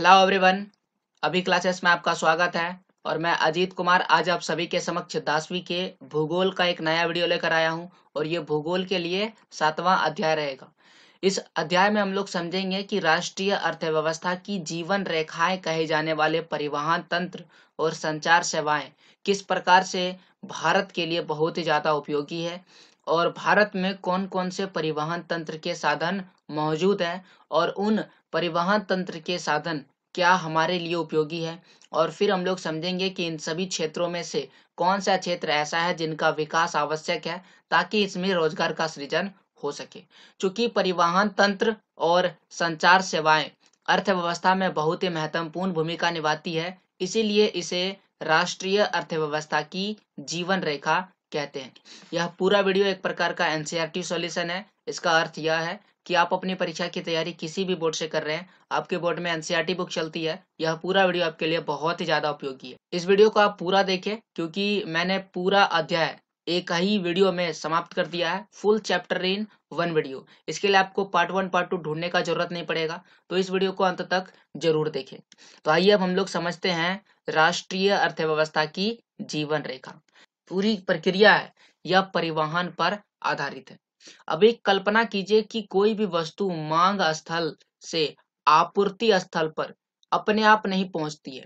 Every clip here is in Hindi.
हेलो एवरीवन अभी क्लासेस में आपका स्वागत है और मैं अजीत कुमार आज आप सभी के समक्ष दसवीं के भूगोल का एक नया वीडियो लेकर आया हूँ और ये भूगोल के लिए सातवां अध्याय रहेगा। इस अध्याय में हम लोग समझेंगे कि राष्ट्रीय अर्थव्यवस्था की जीवन रेखाएँ कहे जाने वाले परिवहन तंत्र और संचार सेवाएँ किस प्रकार से भारत के लिए बहुत ही ज़्यादा उपयोगी है और भारत में कौन कौन से परिवहन तंत्र के साधन मौजूद है और उन परिवहन तंत्र के साधन क्या हमारे लिए उपयोगी है? और फिर हम लोग समझेंगे कि इन सभी क्षेत्रों में से कौन सा क्षेत्र ऐसा है जिनका विकास आवश्यक है ताकि इसमें रोज़गार का सृजन हो सके। चूँकि परिवहन तंत्र और संचार सेवाएँ अर्थव्यवस्था में बहुत ही महत्वपूर्ण भूमिका निभाती है, इसीलिए इसे राष्ट्रीय अर्थव्यवस्था की जीवन रेखा कहते हैं। यह पूरा वीडियो एक प्रकार का एनसीईआरटी सॉल्यूशन है। इसका अर्थ यह है कि आप अपनी परीक्षा की तैयारी किसी भी बोर्ड से कर रहे हैं। आपके बोर्ड में एनसीईआरटी बुक चलती है। यह पूरा वीडियो आपके लिए बहुत ही ज़्यादा उपयोगी है। इस वीडियो को आप पूरा देखें, क्योंकि मैंने पूरा अध्याय एक ही वीडियो में समाप्त कर दिया है। Full chapter in one video इसके लिए आपको पार्ट वन पार्ट टू ढूँढने का ज़रूरत नहीं पड़ेगा। तो इस वीडियो को अंत तक ज़रूर देखें। तो आइए अब हम लोग समझते हैं राष्ट्रीय अर्थव्यवस्था की जीवन रेखा। पूरी प्रक्रिया है, यह परिवहन पर आधारित है। अब एक कल्पना कीजिए कि कोई भी वस्तु मांग स्थल से आपूर्ति स्थल पर अपने आप नहीं पहुँचती है।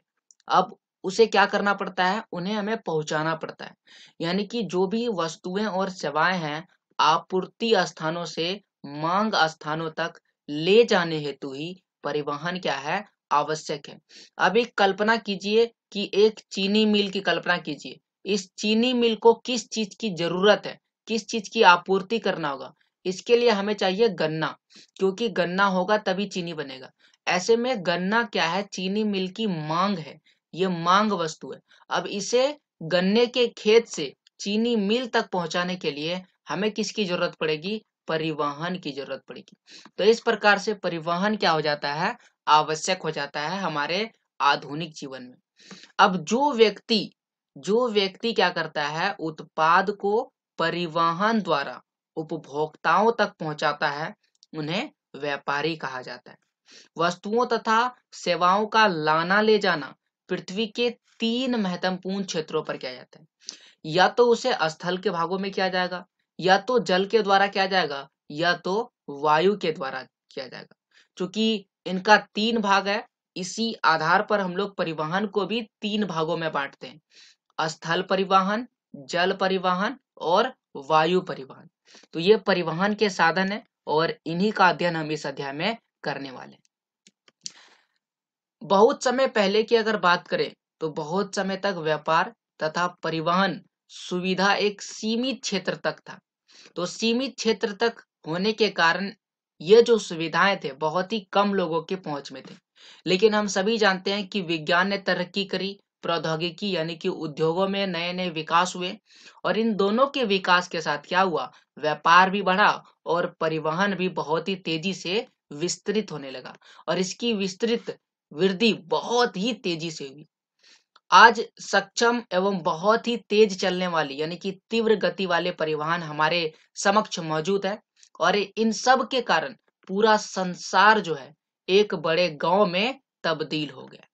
अब उसे क्या करना पड़ता है? उन्हें हमें पहुंचाना पड़ता है। यानी कि जो भी वस्तुएँ और सेवाएँ हैं, आपूर्ति स्थानों से मांग स्थानों तक ले जाने हेतु ही परिवहन क्या है? आवश्यक है। अब एक कल्पना कीजिए कि एक चीनी मिल की कल्पना कीजिए। इस चीनी मिल को किस चीज़ की ज़रूरत है? किस चीज़ की आपूर्ति करना होगा। इसके लिए हमें चाहिए गन्ना, क्योंकि गन्ना होगा तभी चीनी बनेगा। ऐसे में गन्ना क्या है? चीनी मिल की मांग है, ये मांग वस्तु है। अब इसे गन्ने के खेत से चीनी मिल तक पहुँचाने के लिए हमें किसकी ज़रूरत पड़ेगी? परिवहन की ज़रूरत पड़ेगी। तो इस प्रकार से परिवहन क्या हो जाता है? आवश्यक हो जाता है हमारे आधुनिक जीवन में। अब जो व्यक्ति जो व्यक्ति क्या करता है? उत्पाद को परिवहन द्वारा उपभोक्ताओं तक पहुंचाता है, उन्हें व्यापारी कहा जाता है। वस्तुओं तथा सेवाओं का लाना ले जाना पृथ्वी के तीन महत्वपूर्ण क्षेत्रों पर किया जाता है। या तो उसे स्थल के भागों में किया जाएगा, या तो जल के द्वारा किया जाएगा, या तो वायु के द्वारा किया जाएगा। क्योंकि इनका तीन भाग है, इसी आधार पर हम लोग परिवहन को भी तीन भागों में बांटते हैं। स्थल परिवहन, जल परिवहन और वायु परिवहन। तो ये परिवहन के साधन है और इन्हीं का अध्ययन हम इस अध्याय में करने वाले बहुत समय पहले की अगर बात करें तो बहुत समय तक व्यापार तथा परिवहन सुविधा एक सीमित क्षेत्र तक था। तो सीमित क्षेत्र तक होने के कारण ये जो सुविधाएँ थे, बहुत ही कम लोगों के पहुँच में थे। लेकिन हम सभी जानते हैं कि विज्ञान ने तरक्की करी प्रौद्योगिकी यानी कि उद्योगों में नए नए विकास हुए और इन दोनों के विकास के साथ क्या हुआ? व्यापार भी बढ़ा और परिवहन भी बहुत ही तेज़ी से विस्तृत होने लगा और इसकी विस्तृत वृद्धि बहुत ही तेज़ी से हुई। आज सक्षम एवं बहुत ही तेज चलने वाली यानी कि तीव्र गति वाले परिवहन हमारे समक्ष मौजूद है और इन सब के कारण पूरा संसार जो है एक बड़े गाँव में तब्दील हो गया।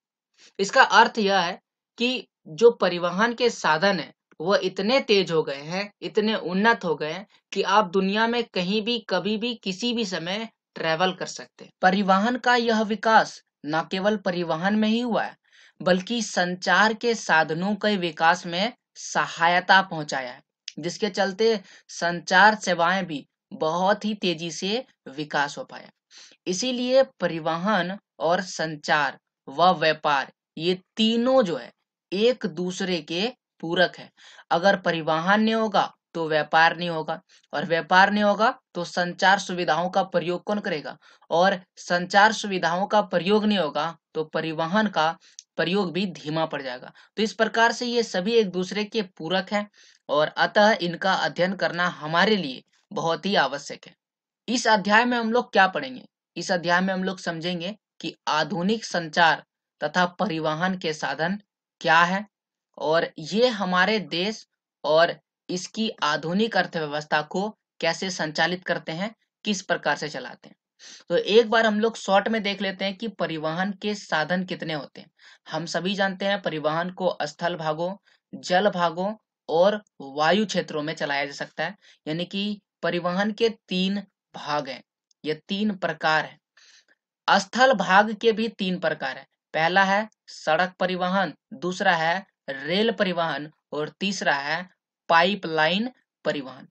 इसका अर्थ यह है कि जो परिवहन के साधन है वह इतने तेज हो गए हैं, इतने उन्नत हो गए हैं कि आप दुनिया में कहीं भी, कभी भी, किसी भी समय ट्रेवल कर सकते हैं। परिवहन का यह विकास न केवल परिवहन में ही हुआ है, बल्कि संचार के साधनों के विकास में सहायता पहुँचाया है, जिसके चलते संचार सेवाएँ भी बहुत ही तेज़ी से विकास हो पाया। इसीलिए परिवहन और संचार व व्यापार ये तीनों जो है एक दूसरे के पूरक है। अगर परिवहन नहीं होगा तो व्यापार नहीं होगा और व्यापार नहीं होगा तो संचार सुविधाओं का प्रयोग कौन करेगा? और संचार सुविधाओं का प्रयोग नहीं होगा तो परिवहन का प्रयोग भी धीमा पड़ जाएगा। तो इस प्रकार से ये सभी एक दूसरे के पूरक हैं और अतः इनका अध्ययन करना हमारे लिए बहुत ही आवश्यक है। इस अध्याय में हम लोग क्या पढ़ेंगे? इस अध्याय में हम लोग समझेंगे कि आधुनिक संचार तथा परिवहन के साधन क्या है? और ये हमारे देश और इसकी आधुनिक अर्थव्यवस्था को कैसे संचालित करते हैं, किस प्रकार से चलाते हैं? तो एक बार हम लोग शॉर्ट में देख लेते हैं कि परिवहन के साधन कितने होते हैं। हम सभी जानते हैं परिवहन को स्थल भागों, जल भागों और वायु क्षेत्रों में चलाया जा सकता है। यानी कि परिवहन के तीन भाग हैं। ये तीन प्रकार है। स्थल भाग के भी तीन प्रकार है। पहला है सड़क परिवहन, दूसरा है रेल परिवहन और तीसरा है पाइपलाइन परिवहन।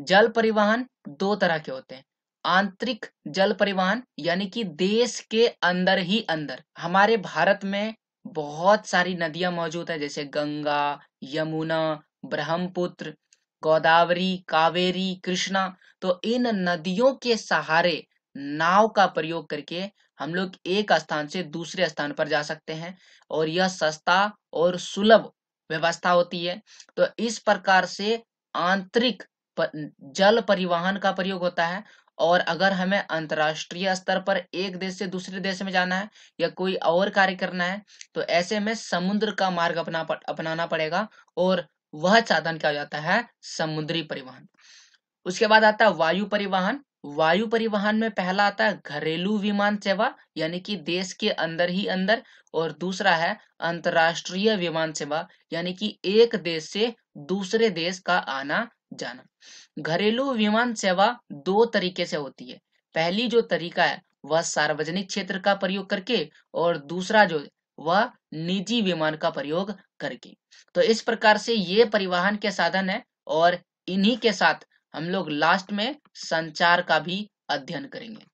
जल परिवहन दो तरह के होते हैं। आंतरिक जल परिवहन यानी कि देश के अंदर ही अंदर। हमारे भारत में बहुत सारी नदियाँ मौजूद है, जैसे गंगा, यमुना, ब्रह्मपुत्र, गोदावरी, कावेरी, कृष्णा। तो इन नदियों के सहारे नाव का प्रयोग करके हम लोग एक स्थान से दूसरे स्थान पर जा सकते हैं और यह सस्ता और सुलभ व्यवस्था होती है। तो इस प्रकार से आंतरिक जल परिवहन का प्रयोग होता है और अगर हमें अंतरराष्ट्रीय स्तर पर एक देश से दूसरे देश में जाना है या कोई और कार्य करना है तो ऐसे में समुद्र का मार्ग अपना अपनाना पड़ेगा और वह साधन क्या हो जाता है? समुद्री परिवहन। उसके बाद आता है वायु परिवहन। वायु परिवहन में पहला आता है घरेलू विमान सेवा, यानी कि देश के अंदर ही अंदर, और दूसरा है अंतरराष्ट्रीय विमान सेवा, यानी कि एक देश से दूसरे देश का आना जाना। घरेलू विमान सेवा दो तरीके से होती है। पहली जो तरीका है, वह सार्वजनिक क्षेत्र का प्रयोग करके, और दूसरा जो वह निजी विमान का प्रयोग करके। तो इस प्रकार से ये परिवहन के साधन है, और इन्हीं के साथ हम लोग लास्ट में संचार का भी अध्ययन करेंगे।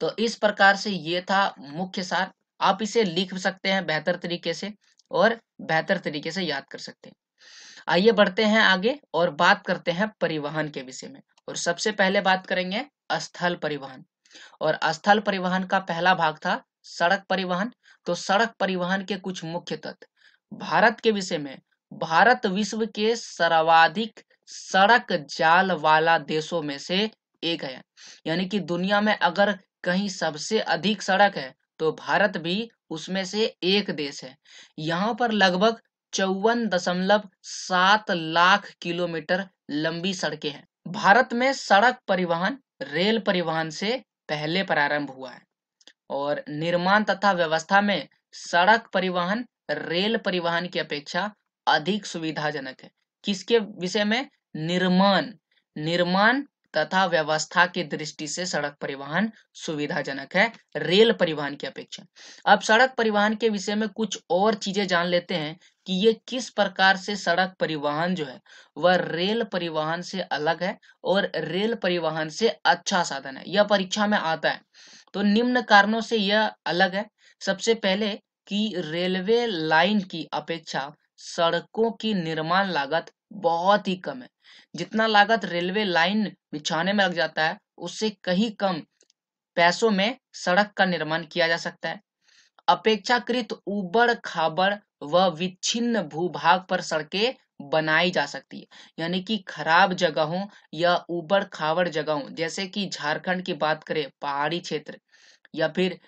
तो इस प्रकार से ये था मुख्य सार। आप इसे लिख सकते हैं बेहतर तरीके से और बेहतर तरीके से याद कर सकते हैं। आइए बढ़ते हैं आगे और बात करते हैं परिवहन के विषय में। और सबसे पहले बात करेंगे स्थल परिवहन। और स्थल परिवहन का पहला भाग था सड़क परिवहन। तो सड़क परिवहन के कुछ मुख्य तत्व। भारत के विषय में, भारत विश्व के सर्वाधिक सड़क जाल वाला देशों में से एक है। यानी कि दुनिया में अगर कहीं सबसे अधिक सड़क है तो भारत भी उसमें से एक देश है। यहाँ पर लगभग चौवन दशमलव सात लाख किलोमीटर लंबी सड़कें हैं। भारत में सड़क परिवहन, रेल परिवहन से पहले प्रारंभ हुआ है और निर्माण तथा व्यवस्था में सड़क परिवहन, रेल परिवहन की अपेक्षा अधिक सुविधाजनक है। किसके विषय में? निर्माण निर्माण तथा व्यवस्था की दृष्टि से सड़क परिवहन सुविधाजनक है, रेल परिवहन की अपेक्षा। अब सड़क परिवहन के विषय में कुछ और चीज़ें जान लेते हैं कि ये किस प्रकार से सड़क परिवहन जो है, वह रेल परिवहन से अलग है और रेल परिवहन से अच्छा साधन है। यह परीक्षा में आता है। तो निम्न कारणों से यह अलग है। सबसे पहले कि रेलवे लाइन की अपेक्षा सड़कों की निर्माण लागत बहुत ही कम है। जितना लागत रेलवे लाइन बिछाने में लग जाता है, उससे कहीं कम पैसों में सड़क का निर्माण किया जा सकता है। अपेक्षाकृत उबड़ खाबड़ व विच्छिन्न भूभाग पर सड़कें बनाई जा सकती है, यानी कि खराब जगहों या उबड़ खाबड़ जगहों, जैसे कि झारखंड की बात करें, पहाड़ी क्षेत्र या फिर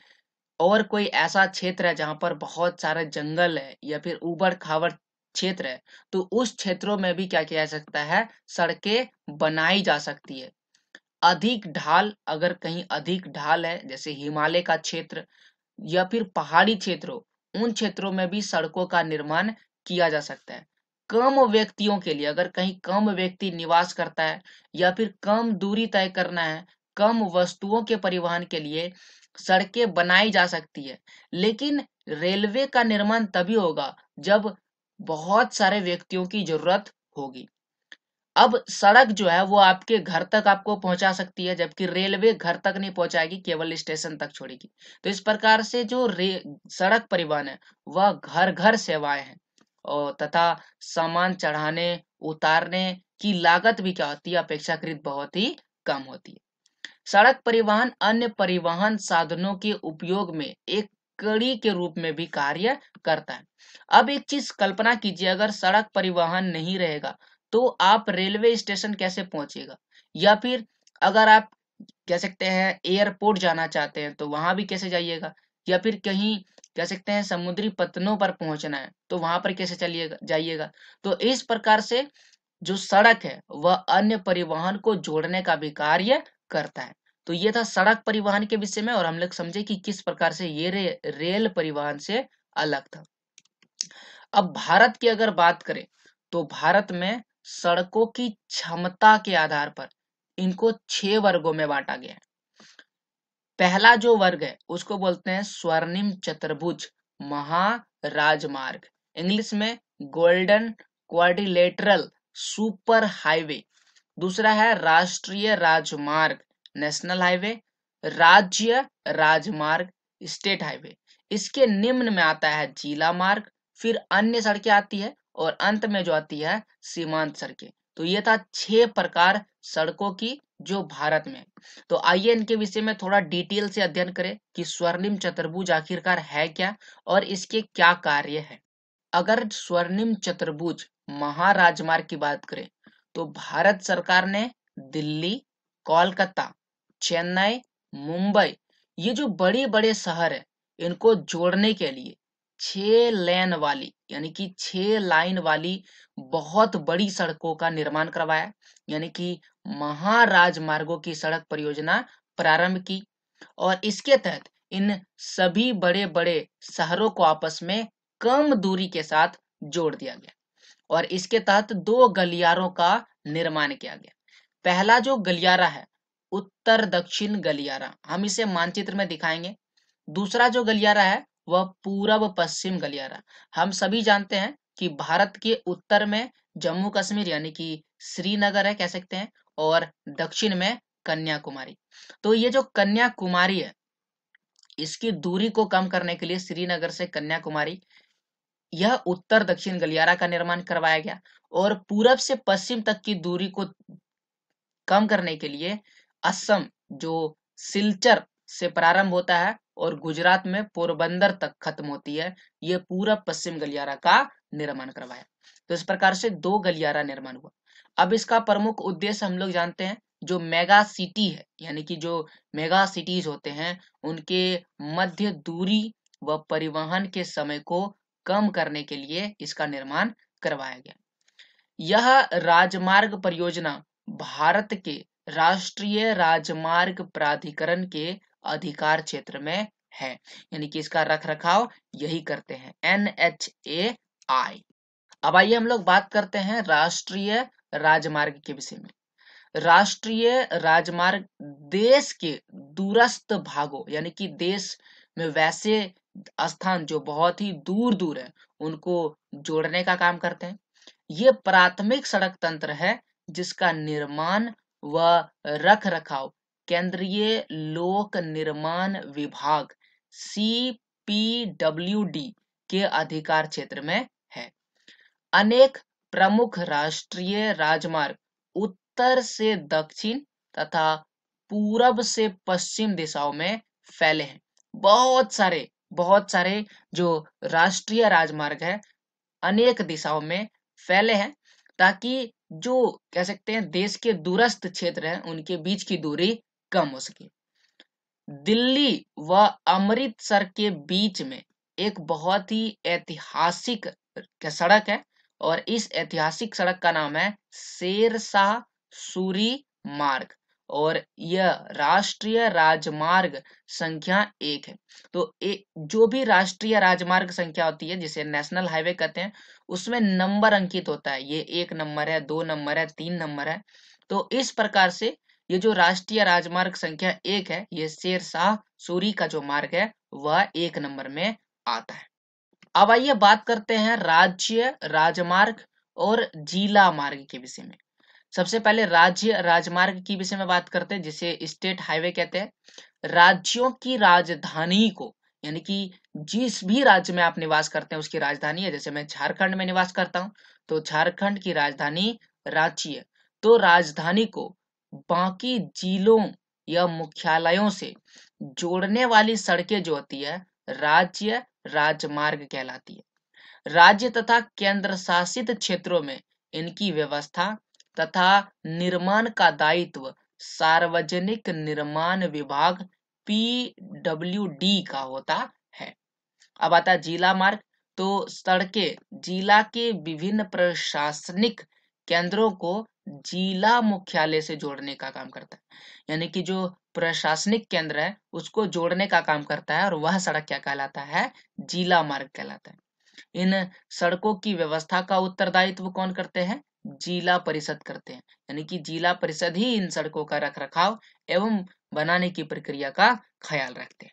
और कोई ऐसा क्षेत्र है जहाँ पर बहुत सारा जंगल है या फिर उबड़ खाबड़ क्षेत्र है तो उस क्षेत्रों में भी क्या किया जा सकता है? सड़कें बनाई जा सकती है। अधिक ढाल, अगर कहीं अधिक ढाल है, जैसे हिमालय का क्षेत्र या फिर पहाड़ी क्षेत्रों, उन क्षेत्रों में भी सड़कों का निर्माण किया जा सकता है। कम व्यक्तियों के लिए, अगर कहीं कम व्यक्ति निवास करता है या फिर कम दूरी तय करना है, कम वस्तुओं के परिवहन के लिए सड़कें बनाई जा सकती है। लेकिन रेलवे का निर्माण तभी होगा जब बहुत सारे व्यक्तियों की ज़रूरत होगी। अब सड़क जो है, वो आपके घर तक आपको पहुँचा सकती है, जबकि रेलवे घर तक नहीं पहुंचाएगी, केवल स्टेशन तक छोड़ेगी। तो इस प्रकार से जो सड़क परिवहन है, वह घर घर सेवाएँ हैं। और तथा सामान चढ़ाने, उतारने की लागत भी क्या होती है, अपेक्षाकृत बहुत ही कम होती है। सड़क परिवहन अन्य परिवहन साधनों के उपयोग में एक कड़ी के रूप में भी कार्य करता है। अब एक चीज़ कल्पना कीजिए, अगर सड़क परिवहन नहीं रहेगा तो आप रेलवे स्टेशन कैसे पहुंचेगा या फिर अगर आप कह सकते हैं एयरपोर्ट जाना चाहते हैं तो वहाँ भी कैसे जाइएगा? या फिर कहीं कह सकते हैं समुद्री पतनों पर पहुँचना है तो वहाँ पर कैसे चलिएगा, जाइएगा? तो इस प्रकार से जो सड़क है, वह अन्य परिवहन को जोड़ने का भी कार्य करता है। तो ये था सड़क परिवहन के विषय में और हम लोग समझे कि किस प्रकार से ये रे, रेल परिवहन से अलग था। अब भारत की अगर बात करें तो भारत में सड़कों की क्षमता के आधार पर इनको छह वर्गों में बांटा गया पहला जो वर्ग है उसको बोलते हैं स्वर्णिम चतुर्भुज महाराजमार्ग। इंग्लिश में गोल्डन क्वारिलेटरल सुपर हाईवे। दूसरा है राष्ट्रीय राजमार्ग। नेशनल हाईवे, राज्य राजमार्ग, स्टेट हाईवे। इसके निम्न में आता है जिला मार्ग, फिर अन्य सड़कें आती है और अंत में जो आती है, सीमांत सड़कें। तो ये था छह प्रकार सड़कों की जो भारत में। तो आइए इनके विषय में थोड़ा डिटेल से अध्ययन करें कि स्वर्णिम चतुर्भुज आखिरकार है क्या और इसके क्या कार्य है। अगर स्वर्णिम चतुर्भुज महाराजमार्ग की बात करें तो भारत सरकार ने दिल्ली, कोलकाता चेन्नई, मुंबई, ये जो बड़े बड़े शहर है, इनको जोड़ने के लिए छह लेन वाली, यानी कि छह लाइन वाली बहुत बड़ी सड़कों का निर्माण करवाया, यानी कि महाराजमार्गों की सड़क परियोजना प्रारंभ की और इसके तहत इन सभी बड़े बड़े शहरों को आपस में कम दूरी के साथ जोड़ दिया गया और इसके तहत दो गलियारों का निर्माण किया गया। पहला जो गलियारा है उत्तर दक्षिण गलियारा। हम इसे मानचित्र में दिखाएँगे। दूसरा जो गलियारा है, वह पूर्व पश्चिम गलियारा। हम सभी जानते हैं कि भारत के उत्तर में जम्मू कश्मीर यानी कि श्रीनगर है, कह सकते हैं, और दक्षिण में कन्याकुमारी। तो ये जो कन्याकुमारी है, इसकी दूरी को कम करने के लिए श्रीनगर से कन्याकुमारी, यह उत्तर दक्षिण गलियारा का निर्माण करवाया गया। और पूरब से पश्चिम तक की दूरी को कम करने के लिए असम, जो सिलचर से प्रारंभ होता है और गुजरात में पोरबंदर तक खत्म होती है, ये पूरा पश्चिम गलियारा का निर्माण करवाया। तो इस प्रकार से दो गलियारा निर्माण हुआ। अब इसका प्रमुख उद्देश्य हम लोग जानते हैं, जो मेगा सिटी है, यानी कि जो मेगा सिटीज़ होते हैं, उनके मध्य दूरी व परिवहन के समय को कम करने के लिए इसका निर्माण करवाया गया। यह राजमार्ग परियोजना भारत के राष्ट्रीय राजमार्ग प्राधिकरण के अधिकार क्षेत्र में है। यानी कि इसका रख रखाव यही करते हैं एन एच ए आई अब आइए हम लोग बात करते हैं राष्ट्रीय राजमार्ग के विषय में। राष्ट्रीय राजमार्ग देश के दूरस्थ भागों, यानी कि देश में वैसे स्थान जो बहुत ही दूर दूर है, उनको जोड़ने का काम करते हैं। ये प्राथमिक सड़क तंत्र है जिसका निर्माण व रख रखाव केंद्रीय लोक निर्माण विभाग सी पी डब्ल्यू डी के अधिकार क्षेत्र में है। अनेक प्रमुख राष्ट्रीय राजमार्ग उत्तर से दक्षिण तथा पूरब से पश्चिम दिशाओं में फैले हैं। बहुत सारे बहुत सारे जो राष्ट्रीय राजमार्ग है, अनेक दिशाओं में फैले हैं ताकि जो कह सकते हैं देश के दूरस्थ क्षेत्र हैं, उनके बीच की दूरी कम हो सके। दिल्ली व अमृतसर के बीच में एक बहुत ही ऐतिहासिक सड़क है और इस ऐतिहासिक सड़क का नाम है शेरशाह सूरी मार्ग। और यह राष्ट्रीय राजमार्ग संख्या एक है। तो ए, जो भी राष्ट्रीय राजमार्ग संख्या होती है जिसे नेशनल हाईवे कहते हैं उसमें नंबर अंकित होता है। ये एक नंबर है दो नंबर है तीन नंबर है। तो इस प्रकार से ये जो राष्ट्रीय राजमार्ग संख्या एक है ये शेर शाह सूरी का जो मार्ग है वह एक नंबर में आता है। अब आइए बात करते हैं राज्य राजमार्ग और जिला मार्ग के विषय में। सबसे पहले राज्य, राजमार्ग की विषय में बात करते हैं, जिसे स्टेट हाईवे कहते हैं। राज्यों की राजधानी को, यानी कि जिस भी राज्य में आप निवास करते हैं, उसकी राजधानी है। जैसे मैं झारखंड में निवास करता हूँ तो झारखंड की राजधानी रांची है। तो राजधानी को बाकी जिलों या मुख्यालयों से जोड़ने वाली सड़कें जो होती है, राज्य राजमार्ग कहलाती है। राज्य तथा केंद्र शासित क्षेत्रों में इनकी व्यवस्था तथा निर्माण का दायित्व, सार्वजनिक निर्माण विभाग पीडब्ल्यूडी का होता है। अब आता जिला मार्ग तो सड़कें, जिला के विभिन्न प्रशासनिक केंद्रों को जिला मुख्यालय से जोड़ने का काम करता है। यानी कि जो प्रशासनिक केंद्र है, उसको जोड़ने का काम करता है और वह सड़क क्या कहलाता है? जिला मार्ग कहलाता है। इन सड़कों की व्यवस्था का उत्तरदायित्व कौन करते हैं? जिला परिषद करते हैं। यानी कि जिला परिषद ही इन सड़कों का रख रखाव एवं बनाने की प्रक्रिया का ख्याल रखते हैं।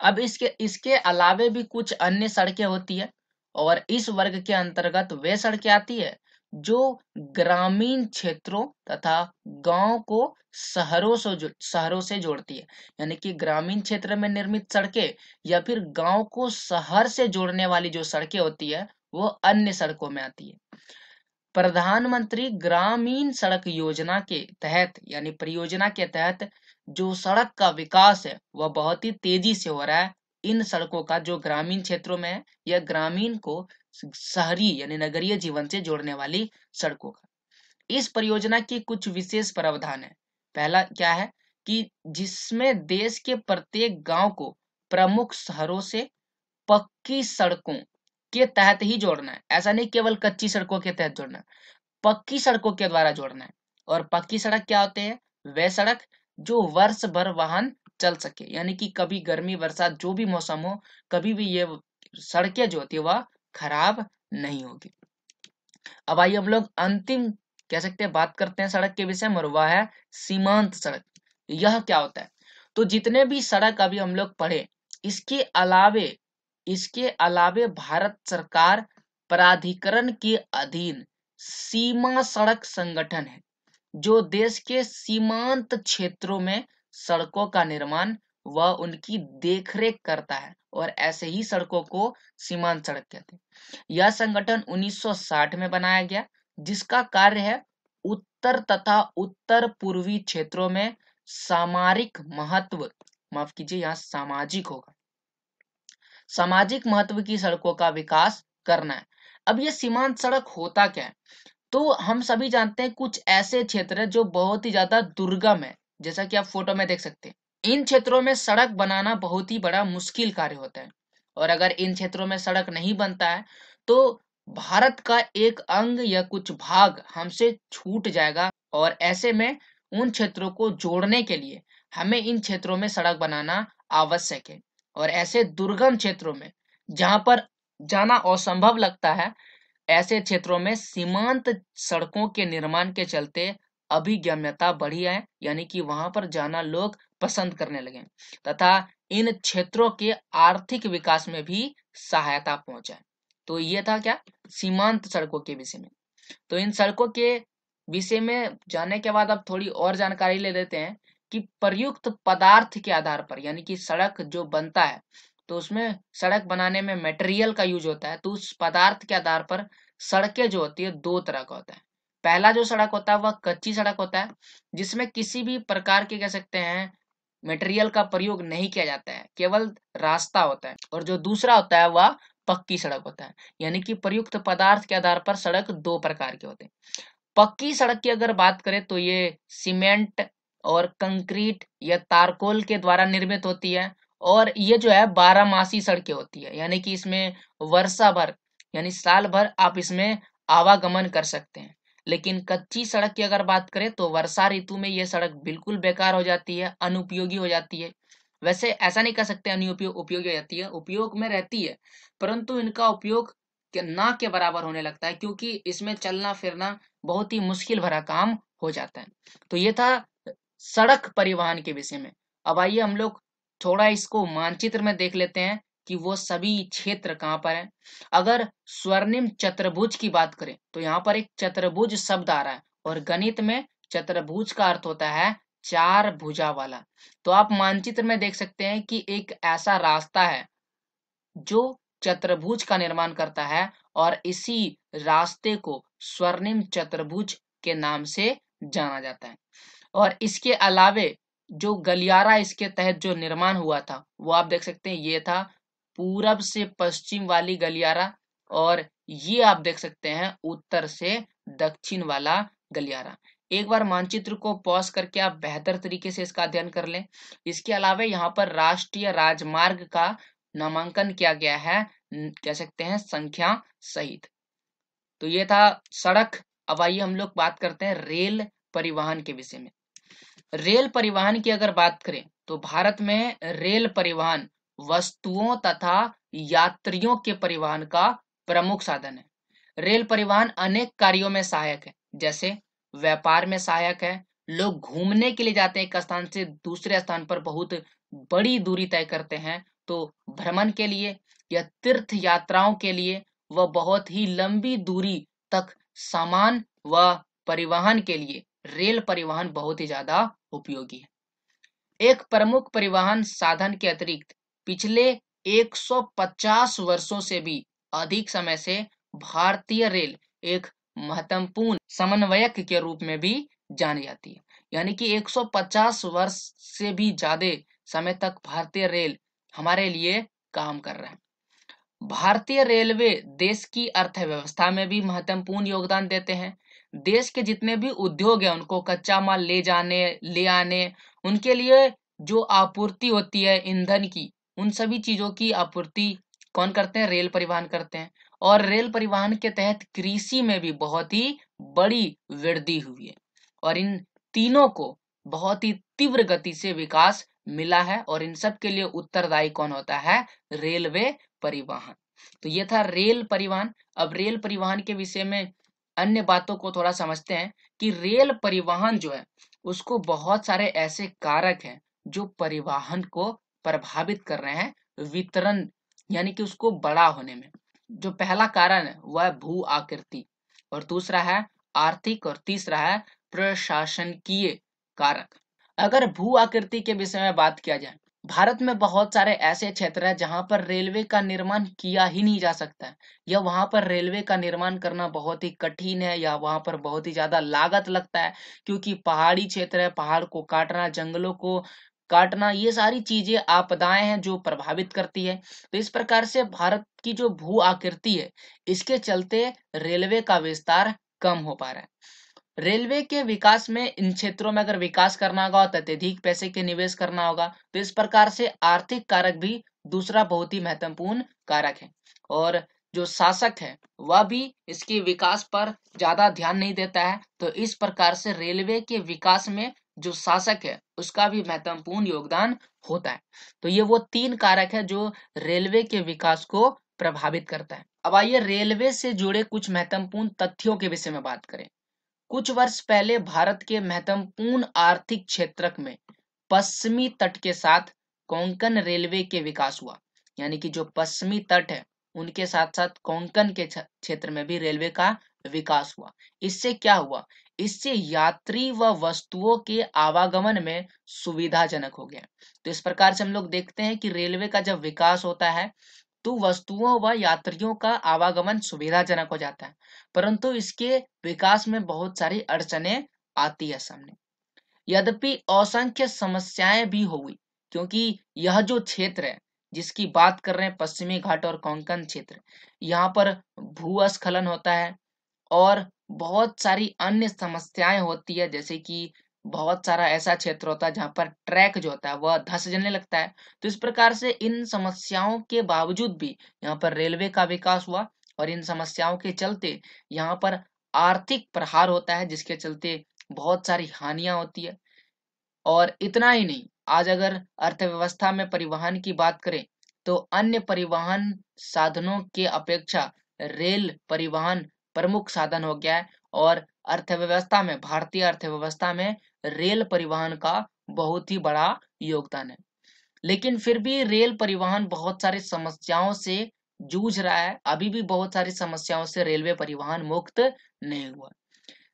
अब इसके इसके अलावे भी कुछ अन्य सड़कें होती है और इस वर्ग के अंतर्गत वे सड़कें आती है जो ग्रामीण क्षेत्रों तथा गाँव को शहरों से शहरों से जोड़ती है। यानी कि ग्रामीण क्षेत्र में निर्मित सड़कें या फिर गाँव को शहर से जोड़ने वाली जो सड़कें होती है, वो अन्य सड़कों में आती है। प्रधानमंत्री ग्रामीण सड़क योजना के तहत, यानी परियोजना के तहत, जो सड़क का विकास है, वह बहुत ही तेज़ी से हो रहा है। इन सड़कों का जो ग्रामीण क्षेत्रों में है या ग्रामीण को शहरी, यानी नगरीय जीवन से जोड़ने वाली सड़कों का। इस परियोजना की कुछ विशेष प्रावधान है। पहला क्या है कि जिसमें देश के प्रत्येक गाँव को प्रमुख शहरों से पक्की सड़कों के तहत ही जोड़ना है। ऐसा नहीं केवल कच्ची सड़कों के तहत जोड़ना पक्की सड़कों के द्वारा जोड़ना है। और पक्की सड़क क्या होते हैं? वे सड़क जो वर्ष भर वाहन चल सके, यानी कि कभी गर्मी, बरसात, जो भी मौसम हो, कभी भी ये सड़कें जो होती है, वह खराब नहीं होगी। अब आइए हम लोग अंतिम कह सकते हैं, बात करते हैं सड़क के विषय में, और वह है सीमांत सड़क। यह क्या होता है? तो जितने भी सड़क अभी हम लोग पढ़े, इसके अलावे इसके अलावे भारत सरकार प्राधिकरण के अधीन सीमा सड़क संगठन है, जो देश के सीमांत क्षेत्रों में सड़कों का निर्माण व उनकी देखरेख करता है और ऐसे ही सड़कों को सीमांत सड़क कहते हैं। यह संगठन 1960 में बनाया गया, जिसका कार्य है उत्तर तथा उत्तर पूर्वी क्षेत्रों में सामरिक महत्व, माफ़ कीजिए, यहाँ सामाजिक होगा। सामाजिक महत्व की सड़कों का विकास करना है। अब ये सीमांत सड़क होता क्या है? तो हम सभी जानते हैं कुछ ऐसे क्षेत्र है जो बहुत ही ज़्यादा दुर्गम है, जैसा कि आप फ़ोटो में देख सकते हैं। इन क्षेत्रों में सड़क बनाना बहुत ही बड़ा मुश्किल कार्य होता है। और अगर इन क्षेत्रों में सड़क नहीं बनता है तो भारत का एक अंग या कुछ भाग हमसे छूट जाएगा। और ऐसे में उन क्षेत्रों को जोड़ने के लिए हमें इन क्षेत्रों में सड़क बनाना आवश्यक है। और ऐसे दुर्गम क्षेत्रों में, जहाँ पर जाना असंभव लगता है, ऐसे क्षेत्रों में सीमांत सड़कों के निर्माण के चलते अभिगम्यता बढ़ी है, यानी कि वहाँ पर जाना लोग पसंद करने लगे तथा इन क्षेत्रों के आर्थिक विकास में भी सहायता पहुँचा तो ये था क्या? सीमांत सड़कों के विषय में। तो इन सड़कों के विषय में जाने के बाद अब थोड़ी और जानकारी ले लेते हैं। कि प्रयुक्त पदार्थ के आधार पर, यानी कि सड़क जो बनता है तो उसमें सड़क बनाने में मटेरियल का यूज़ होता है तो उस पदार्थ के आधार पर सड़कें जो होती है, दो तरह का होता है। पहला जो सड़क होता है, वह कच्ची सड़क होता है, जिसमें किसी भी प्रकार के, कह सकते हैं मटेरियल का प्रयोग नहीं किया जाता है, केवल रास्ता होता है, और जो दूसरा होता है, वह पक्की सड़क होता है, यानी कि प्रयुक्त पदार्थ के आधार पर सड़क दो प्रकार के होते हैं। पक्की सड़क की अगर बात करें तो ये सीमेंट और कंक्रीट या तारकोल के द्वारा निर्मित होती है और ये जो है बारह मासी सड़कें होती है, यानी कि इसमें वर्षा भर, यानी साल भर आप इसमें आवागमन कर सकते हैं। लेकिन कच्ची सड़क की अगर बात करें तो वर्षा ऋतु में ये सड़क बिल्कुल बेकार हो जाती है, अनुपयोगी हो जाती है। वैसे ऐसा नहीं कह सकते अनुपयोग उपयोगी हो जाती है, उपयोग में रहती है, परंतु इनका उपयोग ना के बराबर होने लगता है, क्योंकि इसमें चलना फिरना बहुत ही मुश्किल भरा काम हो जाता है। तो ये था सड़क परिवहन के विषय में। अब आइए हम लोग थोड़ा इसको मानचित्र में देख लेते हैं कि वो सभी क्षेत्र कहाँ पर है। अगर स्वर्णिम चतुर्भुज की बात करें तो यहाँ पर एक चतुर्भुज शब्द आ रहा है और गणित में चतुर्भुज का अर्थ होता है चार भुजा वाला। तो आप मानचित्र में देख सकते हैं कि एक ऐसा रास्ता है जो चतुर्भुज का निर्माण करता है और इसी रास्ते को स्वर्णिम चतुर्भुज के नाम से जाना जाता है। और इसके अलावे जो गलियारा इसके तहत जो निर्माण हुआ था, वो आप देख सकते हैं, ये था पूरब से पश्चिम वाली गलियारा और ये आप देख सकते हैं उत्तर से दक्षिण वाला गलियारा। एक बार मानचित्र को पॉज करके आप बेहतर तरीके से इसका अध्ययन कर लें। इसके अलावा यहाँ पर राष्ट्रीय राजमार्ग का नामांकन किया गया है कह सकते हैं, संख्या सहित। तो ये था सड़क, अब आइए हम लोग बात करते हैं रेल परिवहन के विषय में। रेल परिवहन की अगर बात करें तो भारत में रेल परिवहन वस्तुओं तथा यात्रियों के परिवहन का प्रमुख साधन है। रेल परिवहन अनेक कार्यों में सहायक है, जैसे व्यापार में सहायक है, लोग घूमने के लिए जाते हैं, एक स्थान से दूसरे स्थान पर बहुत बड़ी दूरी तय करते हैं तो भ्रमण के लिए या तीर्थ यात्राओं के लिए व बहुत ही लंबी दूरी तक सामान व परिवहन के लिए रेल परिवहन बहुत ही ज़्यादा उपयोगी है। एक प्रमुख परिवहन साधन के अतिरिक्त पिछले 150 वर्षों से भी अधिक समय से भारतीय रेल एक महत्वपूर्ण समन्वयक के रूप में भी जानी जाती है। यानी कि 150 वर्ष से भी ज़्यादा समय तक भारतीय रेल हमारे लिए काम कर रहा है। भारतीय रेलवे देश की अर्थव्यवस्था में भी महत्वपूर्ण योगदान देते हैं। देश के जितने भी उद्योग हैं, उनको कच्चा माल ले जाने, ले आने, उनके लिए जो आपूर्ति होती है ईंधन की, उन सभी चीज़ों की आपूर्ति कौन करते हैं? रेल परिवहन करते हैं। और रेल परिवहन के तहत कृषि में भी बहुत ही बड़ी वृद्धि हुई है। और इन तीनों को बहुत ही तीव्र गति से विकास मिला है और इन सब के लिए उत्तरदायी कौन होता है? रेलवे परिवहन। तो ये था रेल परिवहन। अब रेल परिवहन के विषय में अन्य बातों को थोड़ा समझते हैं कि रेल परिवहन जो है, उसको बहुत सारे ऐसे कारक हैं जो परिवहन को प्रभावित कर रहे हैं वितरण, यानी कि उसको बड़ा होने में। जो पहला कारण है, वह भू आकृति और दूसरा है आर्थिक और तीसरा है प्रशासनकीय कारक। अगर भू आकृति के विषय में बात किया जाए भारत में बहुत सारे ऐसे क्षेत्र हैं जहाँ पर रेलवे का निर्माण किया ही नहीं जा सकता है। या वहाँ पर रेलवे का निर्माण करना बहुत ही कठिन है या वहाँ पर बहुत ही ज़्यादा लागत लगता है क्योंकि पहाड़ी क्षेत्र है, पहाड़ को काटना, जंगलों को काटना, ये सारी चीज़ें आपदाएँ हैं जो प्रभावित करती है। तो इस प्रकार से भारत की जो भू आकृति है, इसके चलते रेलवे का विस्तार कम हो पा रहा है। रेलवे के विकास में इन क्षेत्रों में अगर विकास करना होगा तो अत्यधिक पैसे के निवेश करना होगा तो इस प्रकार से आर्थिक कारक भी दूसरा बहुत ही महत्वपूर्ण कारक है। और जो शासक है, वह भी इसके विकास पर ज़्यादा ध्यान नहीं देता है तो इस प्रकार से रेलवे के विकास में जो शासक है, उसका भी महत्वपूर्ण योगदान होता है। तो ये वो तीन कारक है जो रेलवे के विकास को प्रभावित करता है। अब आइए रेलवे से जुड़े कुछ महत्वपूर्ण तथ्यों के विषय में बात करें। कुछ वर्ष पहले भारत के महत्वपूर्ण आर्थिक क्षेत्र में पश्चिमी तट के साथ कोंकण रेलवे के विकास हुआ। यानी कि जो पश्चिमी तट है, उनके साथ साथ कोंकण के क्षेत्र में भी रेलवे का विकास हुआ। इससे क्या हुआ? इससे यात्री व वस्तुओं के आवागमन में सुविधाजनक हो गया। तो इस प्रकार से हम लोग देखते हैं कि रेलवे का जब विकास होता है तो वस्तुओं व यात्रियों का आवागमन सुविधाजनक हो जाता है। परंतु इसके विकास में बहुत सारी अड़चने आती है सामने। यद्यपि असंख्य समस्याएँ भी हुई, क्योंकि यह जो क्षेत्र है, जिसकी बात कर रहे हैं पश्चिमी घाट और कोंकण क्षेत्र, यहाँ पर भूस्खलन होता है और बहुत सारी अन्य समस्याएँ होती है, जैसे कि बहुत सारा ऐसा क्षेत्र होता है जहाँ पर ट्रैक जो होता है वह धस जलने लगता है। तो इस प्रकार से इन समस्याओं के बावजूद भी यहाँ पर रेलवे का विकास हुआ और इन समस्याओं के चलते यहाँ पर आर्थिक प्रहार होता है, जिसके चलते बहुत सारी हानियाँ होती है। और इतना ही नहीं, आज अगर अर्थव्यवस्था में परिवहन की बात करें तो अन्य परिवहन साधनों के अपेक्षा रेल परिवहन प्रमुख साधन हो गया है और अर्थव्यवस्था में, भारतीय अर्थव्यवस्था में रेल परिवहन का बहुत ही बड़ा योगदान है। लेकिन फिर भी रेल परिवहन बहुत सारी समस्याओं से जूझ रहा है। अभी भी बहुत सारी समस्याओं से रेलवे परिवहन मुक्त नहीं हुआ।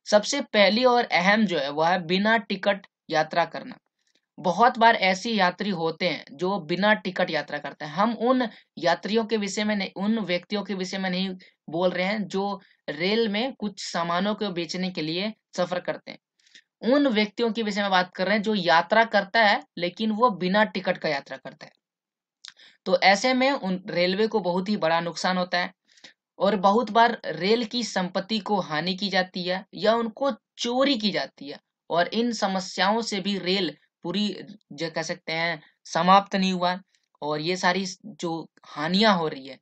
सबसे पहली और अहम जो है, वह है बिना टिकट यात्रा करना। बहुत बार ऐसे यात्री होते हैं जो बिना टिकट यात्रा करते हैं। हम उन यात्रियों के विषय में नहीं, उन व्यक्तियों के विषय में नहीं बोल रहे हैं जो रेल में कुछ सामानों को बेचने के लिए सफ़र करते हैं। उन व्यक्तियों के विषय में बात कर रहे हैं जो यात्रा करता है, लेकिन वो बिना टिकट का यात्रा करता है। तो ऐसे में उन रेलवे को बहुत ही बड़ा नुकसान होता है और बहुत बार रेल की संपत्ति को हानि की जाती है या उनको चोरी की जाती है और इन समस्याओं से भी रेल पूरी जो, कह सकते हैं, समाप्त नहीं हुआ और ये सारी जो हानियाँ हो रही है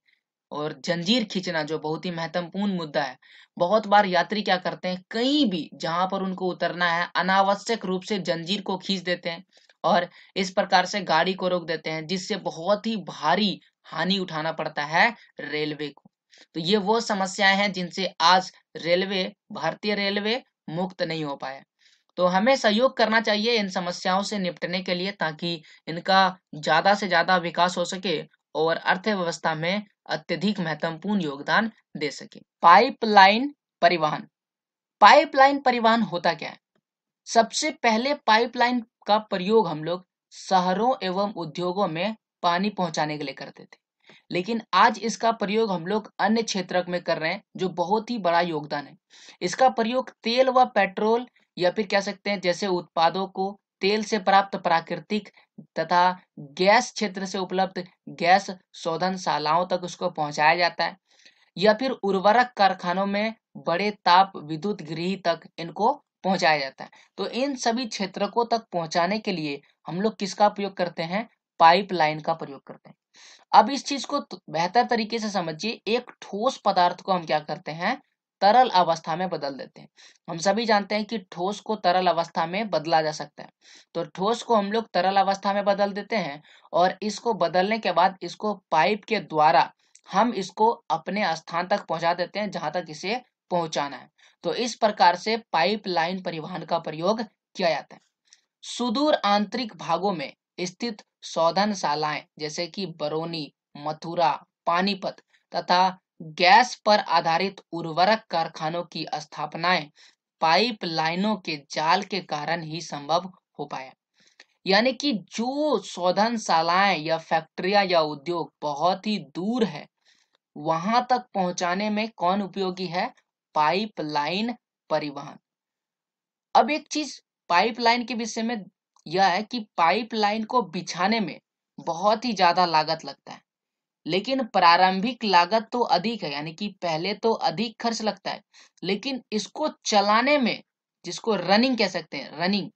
और जंजीर खींचना जो बहुत ही महत्वपूर्ण मुद्दा है। बहुत बार यात्री क्या करते हैं, कहीं भी जहाँ पर उनको उतरना है, अनावश्यक रूप से जंजीर को खींच देते हैं और इस प्रकार से गाड़ी को रोक देते हैं, जिससे बहुत ही भारी हानि उठाना पड़ता है रेलवे को। तो ये वो समस्याएँ हैं जिनसे आज रेलवे, भारतीय रेलवे मुक्त नहीं हो पाया। तो हमें सहयोग करना चाहिए इन समस्याओं से निपटने के लिए ताकि इनका ज़्यादा से ज़्यादा विकास हो सके और अर्थव्यवस्था में अत्यधिक महत्वपूर्ण योगदान दे सके। पाइपलाइन परिवहन। पाइपलाइन परिवहन होता क्या है? सबसे पहले पाइपलाइन का प्रयोग हम लोग शहरों एवं उद्योगों में पानी पहुँचाने के लिए करते थे। लेकिन आज इसका प्रयोग हम लोग अन्य क्षेत्र में कर रहे हैं, जो बहुत ही बड़ा योगदान है। इसका प्रयोग तेल व पेट्रोल या फिर कह सकते हैं, जैसे उत्पादों को तेल से प्राप्त प्राकृतिक तथा गैस क्षेत्र से उपलब्ध गैस शोधनशालाओं तक उसको पहुँचाया जाता है। या फिर उर्वरक कारखानों में बड़े ताप विद्युत गृह तक इनको पहुँचाया जाता है। तो इन सभी क्षेत्रकों तक पहुँचाने के लिए हम लोग किसका उपयोग करते हैं? पाइपलाइन का प्रयोग करते हैं। अब इस चीज़ को बेहतर तरीके से समझिए, एक ठोस पदार्थ को हम क्या करते हैं? तरल अवस्था में बदल देते हैं। हम सभी जानते हैं कि ठोस को तरल अवस्था में बदला जा सकता है। तो ठोस को हम लोग तरल अवस्था में बदल देते हैं और इसको बदलने के बाद इसको पाइप के द्वारा हम इसको अपने स्थान तक पहुँचा देते हैं, जहाँ तक इसे पहुंचाना है। तो इस प्रकार से पाइपलाइन परिवहन का प्रयोग किया जाता है। सुदूर आंतरिक भागों में स्थित शोधनशालाएँ, जैसे कि बरौनी, मथुरा, पानीपत तथा गैस पर आधारित उर्वरक कारखानों की स्थापनाएँ पाइप लाइनों के जाल के कारण ही संभव हो पाया। यानी कि जो शोधनशालाएँ या फैक्ट्रियाँ या उद्योग बहुत ही दूर है, वहाँ तक पहुँचाने में कौन उपयोगी है? पाइपलाइन परिवहन। अब एक चीज़ पाइपलाइन के विषय में यह है कि पाइपलाइन को बिछाने में बहुत ही ज़्यादा लागत लगता है। लेकिन प्रारंभिक लागत तो अधिक है, यानी कि पहले तो अधिक खर्च लगता है। लेकिन इसको चलाने में, जिसको रनिंग कह सकते हैं रनिंग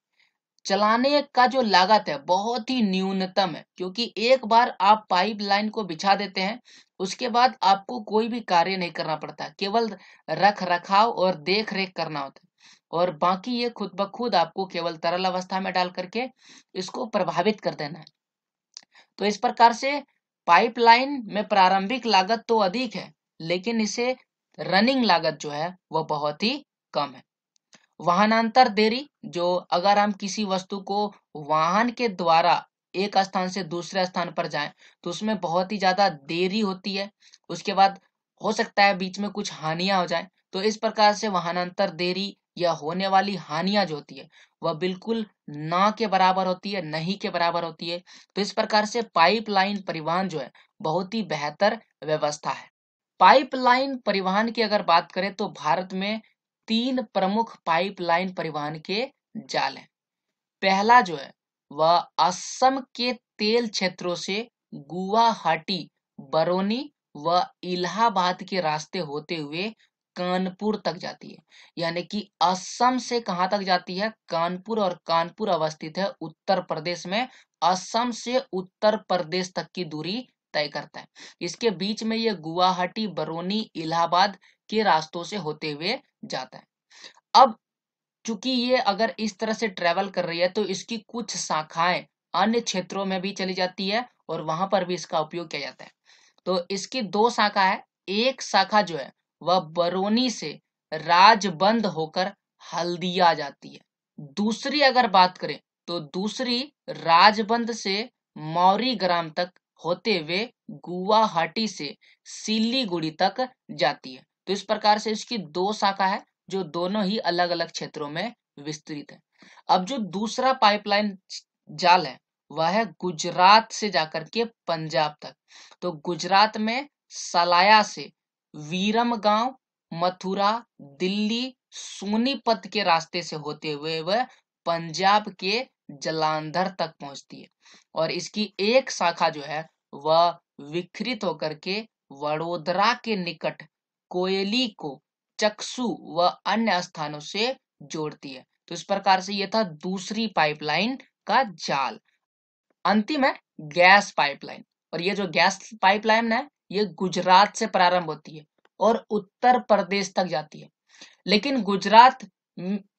चलाने का जो लागत है, बहुत ही न्यूनतम है। क्योंकि एक बार आप पाइप लाइन को बिछा देते हैं, उसके बाद आपको कोई भी कार्य नहीं करना पड़ता, केवल रख रखाव और देख रेख करना होता है। और बाकी ये खुद ब खुद आपको केवल तरल अवस्था में डाल करके इसको प्रभावित कर देना है। तो इस प्रकार से पाइपलाइन में प्रारंभिक लागत तो अधिक है, लेकिन इसे रनिंग लागत जो है वह बहुत ही कम है। वाहनांतर देरी, जो अगर हम किसी वस्तु को वाहन के द्वारा एक स्थान से दूसरे स्थान पर जाएँ तो उसमें बहुत ही ज़्यादा देरी होती है। उसके बाद हो सकता है बीच में कुछ हानियाँ हो जाए तो इस प्रकार से वाहनांतर देरी या होने वाली हानियाँ जो होती है, वह बिल्कुल ना के बराबर होती है, नहीं के बराबर होती है। तो इस प्रकार से पाइपलाइन परिवहन जो है, बहुत ही बेहतर व्यवस्था है। पाइपलाइन परिवहन की अगर बात करें तो भारत में तीन प्रमुख पाइपलाइन परिवहन के जाल हैं। पहला जो है, वह असम के तेल क्षेत्रों से गुवाहाटी, बरौनी व इलाहाबाद के रास्ते होते हुए कानपुर तक जाती है। यानी कि असम से कहाँ तक जाती है? कानपुर और कानपुर अवस्थित है। उत्तर प्रदेश में असम से उत्तर प्रदेश तक की दूरी तय करता है। इसके बीच में ये गुवाहाटी, बरौनी, इलाहाबाद के रास्तों से होते हुए जाता है। अब चूँकि ये अगर इस तरह से ट्रेवल कर रही है तो इसकी कुछ शाखाएँ अन्य क्षेत्रों में भी चली जाती है और वहाँ पर भी इसका उपयोग किया जाता है। तो इसकी दो शाखा है। एक शाखा जो है वह बरौनी से राजबंद होकर हल्दिया जाती है। दूसरी अगर बात करें तो दूसरी राजबंद से मौरी ग्राम तक होते हुए गुवाहाटी से सिलीगुड़ी तक जाती है। तो इस प्रकार से इसकी दो शाखा है, जो दोनों ही अलग अलग क्षेत्रों में विस्तृत है। अब जो दूसरा पाइपलाइन जाल है, वह है गुजरात से जाकर के पंजाब तक। तो गुजरात में सलाया से वीरम गाँव मथुरा, दिल्ली, सोनीपत के रास्ते से होते हुए वह पंजाब के जलांधर तक पहुँचती है। और इसकी एक शाखा जो है, वह विकृत होकर के वडोदरा के निकट कोयली को चक्सू व अन्य स्थानों से जोड़ती है। तो इस प्रकार से यह था दूसरी पाइपलाइन का जाल। अंतिम है गैस पाइपलाइन। और ये जो गैस पाइपलाइन है ये गुजरात से प्रारंभ होती है और उत्तर प्रदेश तक जाती है। लेकिन गुजरात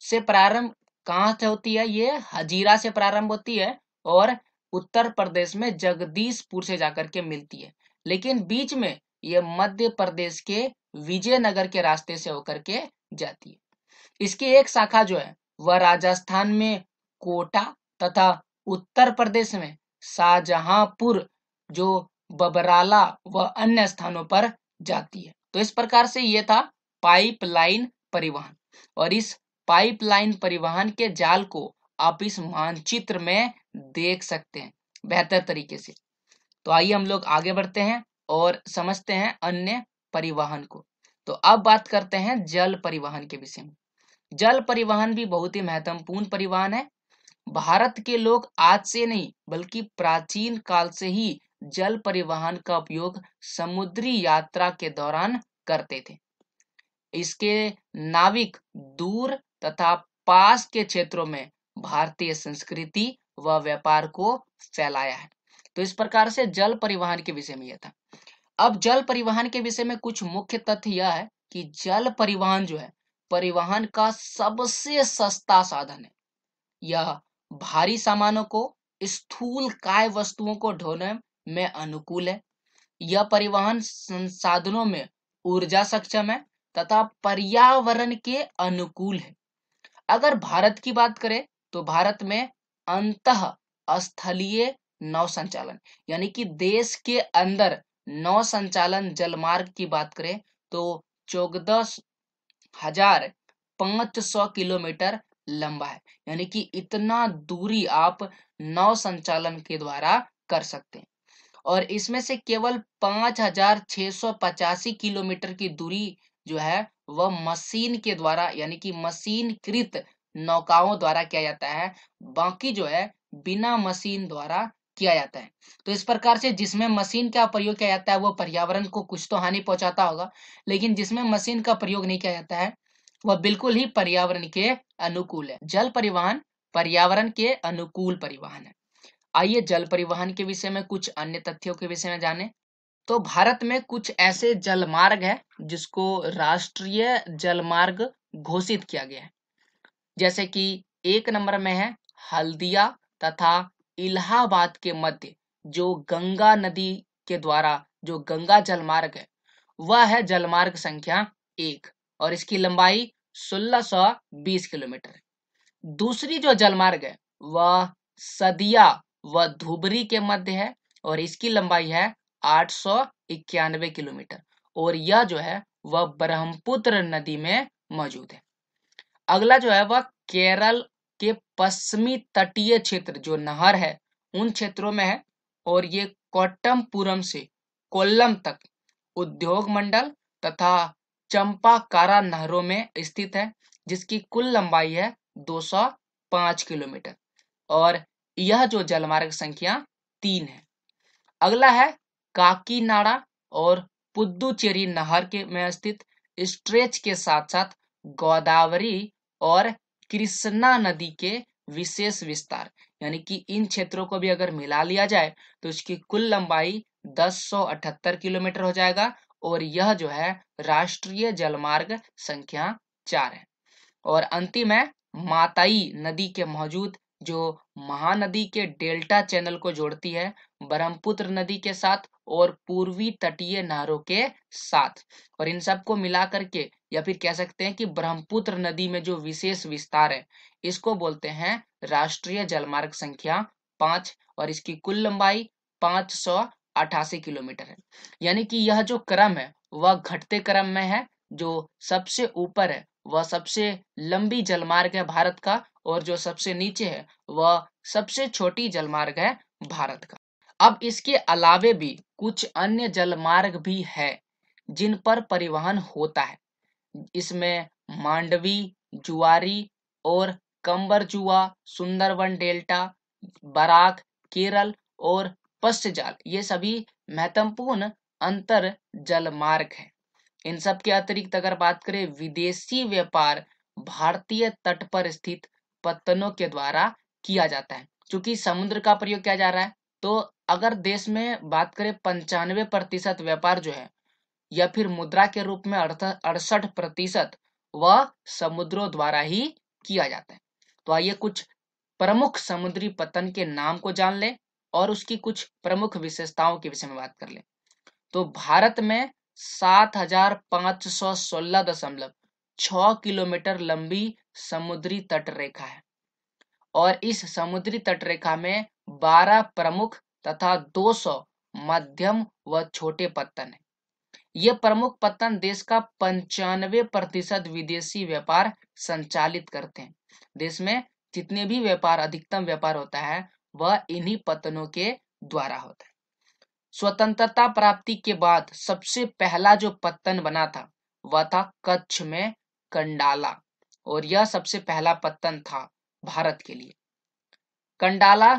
से प्रारंभ कहाँ से होती है? ये हजीरा से प्रारंभ होती है और उत्तर प्रदेश में जगदीशपुर से जाकर के मिलती है। लेकिन बीच में ये मध्य प्रदेश के विजयनगर के रास्ते से होकर के जाती है। इसकी एक शाखा जो है, वह राजस्थान में कोटा तथा उत्तर प्रदेश में शाहजहांपुर, जो बबराला व अन्य स्थानों पर जाती है। तो इस प्रकार से ये था पाइपलाइन परिवहन। और इस पाइपलाइन परिवहन के जाल को आप इस मानचित्र में देख सकते हैं बेहतर तरीके से। तो आइए हम लोग आगे बढ़ते हैं और समझते हैं अन्य परिवहन को। तो अब बात करते हैं जल परिवहन के विषय में। जल परिवहन भी बहुत ही महत्वपूर्ण परिवहन है। भारत के लोग आज से नहीं, बल्कि प्राचीन काल से ही जल परिवहन का उपयोग समुद्री यात्रा के दौरान करते थे। इसके नाविक दूर तथा पास के क्षेत्रों में भारतीय संस्कृति व व्यापार को फैलाया है। तो इस प्रकार से जल परिवहन के विषय में यह था। अब जल परिवहन के विषय में कुछ मुख्य तथ्य यह है कि जल परिवहन जो है, परिवहन का सबसे सस्ता साधन है। यह भारी सामानों को, स्थूल काय वस्तुओं को ढोने में अनुकूल है। यह परिवहन संसाधनों में ऊर्जा सक्षम है तथा पर्यावरण के अनुकूल है। अगर भारत की बात करें तो भारत में अंत स्थलीय नौ संचालन यानी कि देश के अंदर नौ संचालन जलमार्ग की बात करें तो चौदह हज़ार पाँच सौ किलोमीटर लंबा है, यानी कि इतना दूरी आप नौ संचालन के द्वारा कर सकते हैं। और इसमें से केवल पाँच हज़ार छह सौ पचासी किलोमीटर की दूरी जो है, वह मशीन के द्वारा, यानी कि मशीन कृत नौकाओं द्वारा किया जाता है। बाकी जो है, बिना मशीन द्वारा किया जाता है। तो इस प्रकार से जिसमें मशीन का प्रयोग किया जाता है, वो पर्यावरण को कुछ तो हानि पहुंचाता होगा, लेकिन जिसमें मशीन का प्रयोग नहीं किया जाता है, वह बिल्कुल ही पर्यावरण के अनुकूल है। जल परिवहन पर्यावरण के अनुकूल परिवहन है। आइए जल परिवहन के विषय में, कुछ अन्य तथ्यों के विषय में जाने। तो भारत में कुछ ऐसे जलमार्ग है, जिसको राष्ट्रीय जलमार्ग घोषित किया गया है। जैसे कि एक नंबर में है हल्दिया तथा इलाहाबाद के मध्य, जो गंगा नदी के द्वारा, जो गंगा जलमार्ग है। वह है जलमार्ग संख्या एक और इसकी लंबाई 1620 किलोमीटर दूसरी जो जलमार्ग है, वह सदिया व धुबरी के मध्य है और इसकी लंबाई है आठ सौ इक्यानवे किलोमीटर और यह जो है वह ब्रह्मपुत्र नदी में मौजूद है। अगला जो है वह केरल के पश्चिमी तटीय क्षेत्र जो नहर है, उन क्षेत्रों में है और ये कोट्टमपुरम से कोल्लम तक उद्योग मंडल तथा चंपाकारा नहरों में स्थित है, जिसकी कुल लंबाई है 205 किलोमीटर और यह जो जलमार्ग संख्या तीन है। अगला है काकीनाडा और पुद्दुचेरी नहर के में स्थित स्ट्रेच के साथ साथ गोदावरी और कृष्णा नदी के विशेष विस्तार, यानी कि इन क्षेत्रों को भी अगर मिला लिया जाए तो इसकी कुल लंबाई दस किलोमीटर हो जाएगा और यह जो है राष्ट्रीय जलमार्ग संख्या चार है। और अंतिम है माताई नदी के मौजूद जो महानदी के डेल्टा चैनल को जोड़ती है, ब्रह्मपुत्र नदी के साथ और पूर्वी तटीय नहरों के साथ। और इन सबको मिला करके या फिर कह सकते हैं कि ब्रह्मपुत्र नदी में जो विशेष विस्तार है, इसको बोलते हैं राष्ट्रीय जलमार्ग संख्या पाँच, और इसकी कुल लंबाई पाँच सौ अठासी किलोमीटर है। यानी कि यह जो क्रम है, वह घटते क्रम में है, जो सबसे ऊपर है वह सबसे लंबी जलमार्ग है भारत का, और जो सबसे नीचे है, वह सबसे छोटी जलमार्ग है भारत का। अब इसके अलावे भी कुछ अन्य जलमार्ग भी है, जिन पर परिवहन होता है। इसमें मांडवी, जुआरी और कंबरजुआ, सुंदरवन डेल्टा, बराक, केरल और पश्चजाल ये सभी महत्वपूर्ण अंतर जलमार्ग है। इन सब के अतिरिक्त अगर बात करें, विदेशी व्यापार भारतीय तट पर स्थित पत्तनों के द्वारा किया जाता है। क्योंकि समुद्र का प्रयोग किया जा रहा है तो अगर देश में बात करें, पंचानवे प्रतिशत व्यापार जो है, या फिर मुद्रा के रूप में अड़सठ प्रतिशत वह समुद्रों द्वारा ही किया जाता है। तो आइए कुछ प्रमुख समुद्री पतन के नाम को जान ले और उसकी कुछ प्रमुख विशेषताओं के विषय में बात कर ले। तो भारत में सात हज़ार पाँच सौ सोलह दशमलव छ किलोमीटर लंबी समुद्री तट रेखा है। और इस समुद्री तट रेखा में 12 प्रमुख तथा 200 मध्यम व छोटे पत्तन है। ये प्रमुख पत्तन देश का पंचानवे प्रतिशत विदेशी व्यापार संचालित करते हैं। देश में जितने भी व्यापार, अधिकतम व्यापार होता है, वह इन्हीं पत्तनों के द्वारा होता है। स्वतंत्रता प्राप्ति के बाद सबसे पहला जो पत्तन बना था, वह था कच्छ में कंडाला। और यह सबसे पहला पत्तन था भारत के लिए। कंडाला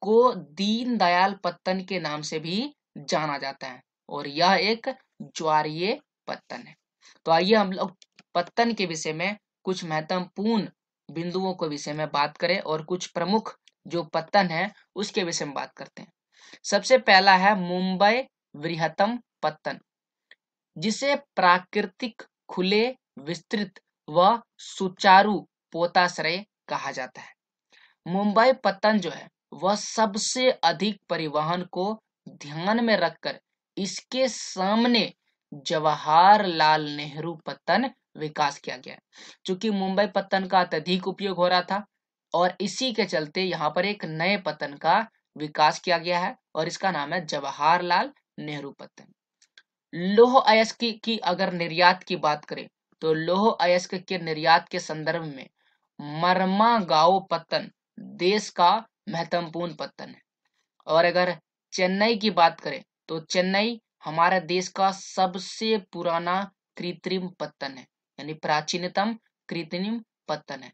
को दीन दयाल पत्तन के नाम से भी जाना जाता है, और यह एक ज्वारीय पत्तन है। तो आइए हम लोग पत्तन के विषय में कुछ महत्वपूर्ण बिंदुओं के विषय में बात करें और कुछ प्रमुख जो पत्तन है, उसके विषय में बात करते हैं। सबसे पहला है मुंबई वृहत्तम पत्तन, जिसे प्राकृतिक खुले, विस्तृत व सुचारू पोताश्रय कहा जाता है। मुंबई पत्तन जो है, वह सबसे अधिक परिवहन को ध्यान में रखकर इसके सामने जवाहरलाल नेहरू पत्तन विकास किया गया चूँकि मुंबई पत्तन का अत्यधिक उपयोग हो रहा था और इसी के चलते यहाँ पर एक नए पतन का विकास किया गया है। और इसका नाम है जवाहरलाल नेहरू पत्तन लोह अयस्क की, की अगर निर्यात की बात करें तो लोह अयस्क के निर्यात के संदर्भ में मरमा गाँव पत्तन देश का महत्वपूर्ण पत्तन है। और अगर चेन्नई की बात करें तो चेन्नई हमारे देश का सबसे पुराना कृत्रिम पत्तन है यानी प्राचीनतम कृत्रिम पत्तन है।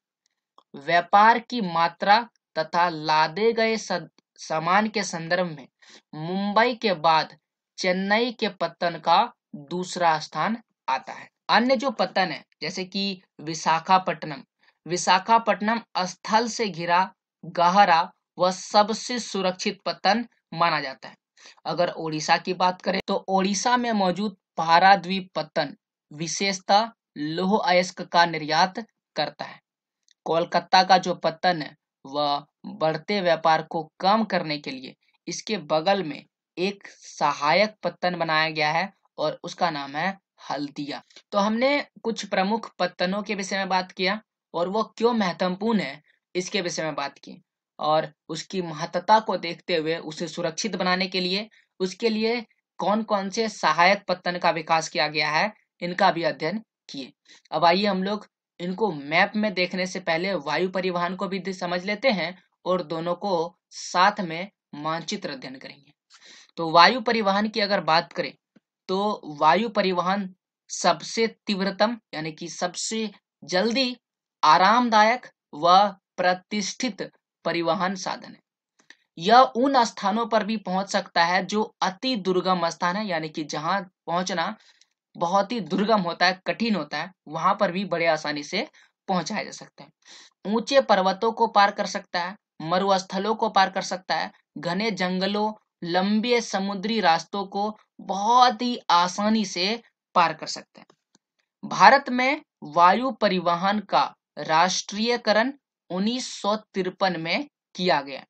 व्यापार की मात्रा तथा लादे गए सामान के संदर्भ में मुंबई के बाद चेन्नई के पत्तन का दूसरा स्थान आता है। अन्य जो पत्तन है, जैसे कि विशाखापट्टनम विशाखापट्टनम स्थल से घिरा गहरा व सबसे सुरक्षित पत्तन माना जाता है। अगर ओडिशा की बात करें तो ओडिशा में मौजूद पाराद्वीप पत्तन विशेषता लोह अयस्क का निर्यात करता है। कोलकाता का जो पत्तन है, वह बढ़ते व्यापार को कम करने के लिए इसके बगल में एक सहायक पत्तन बनाया गया है और उसका नाम है हल्दिया। तो हमने कुछ प्रमुख पत्तनों के विषय में बात किया और वो क्यों महत्वपूर्ण है, इसके विषय में बात की और उसकी महत्ता को देखते हुए उसे सुरक्षित बनाने के लिए, उसके लिए कौन कौन से सहायक पत्तन का विकास किया गया है, इनका भी अध्ययन किए। अब आइए हम लोग इनको मैप में देखने से पहले वायु परिवहन को भी समझ लेते हैं और दोनों को साथ में मानचित्र अध्ययन करेंगे। तो वायु परिवहन की अगर बात करें तो वायु परिवहन सबसे तीव्रतम, यानी कि सबसे जल्दी आरामदायक व प्रतिष्ठित परिवहन साधन है। यह उन स्थानों पर भी पहुँच सकता है जो अति दुर्गम स्थान है, यानी कि जहाँ पहुँचना बहुत ही दुर्गम होता है, कठिन होता है, वहाँ पर भी बड़े आसानी से पहुँचाया जा सकता है। ऊँचे पर्वतों को पार कर सकता है मरुस्थलों को पार कर सकता है। घने जंगलों, लंबे समुद्री रास्तों को बहुत ही आसानी से पार कर सकते हैं। भारत में वायु परिवहन का राष्ट्रीयकरण उन्नीस में किया गया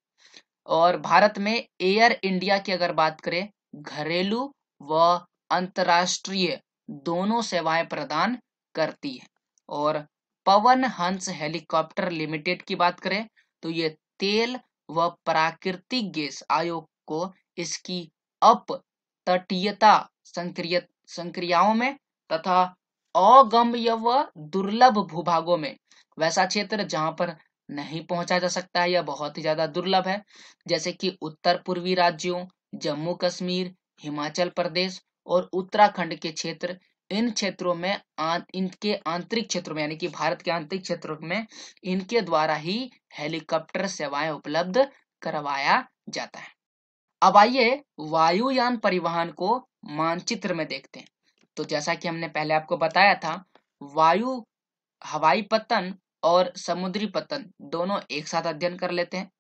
और भारत में एयर इंडिया की अगर बात करें, घरेलू व अंतरराष्ट्रीय दोनों सेवाएँ प्रदान करती है। और पवन हंस हेलीकॉप्टर लिमिटेड की बात करें तो ये तेल व प्राकृतिक गैस आयोग को इसकी अप तटीयता संक्रिय, संक्रियाओं में तथा अगम्य व दुर्लभ भूभागों में वैसा क्षेत्र जहाँ पर नहीं पहुँचा जा सकता है या बहुत ही ज़्यादा दुर्लभ है, जैसे कि उत्तर पूर्वी राज्यों, जम्मू कश्मीर, हिमाचल प्रदेश और उत्तराखंड के क्षेत्र इन क्षेत्रों में इनके आंतरिक क्षेत्रों में, यानी कि भारत के आंतरिक क्षेत्रों में इनके द्वारा ही हेलीकॉप्टर सेवाएँ उपलब्ध करवाया जाता है। अब आइए वायुयान परिवहन को मानचित्र में देखते हैं। तो जैसा कि हमने पहले आपको बताया था, वायु, हवाई पतन और समुद्री पतन दोनों एक साथ अध्ययन कर लेते हैं।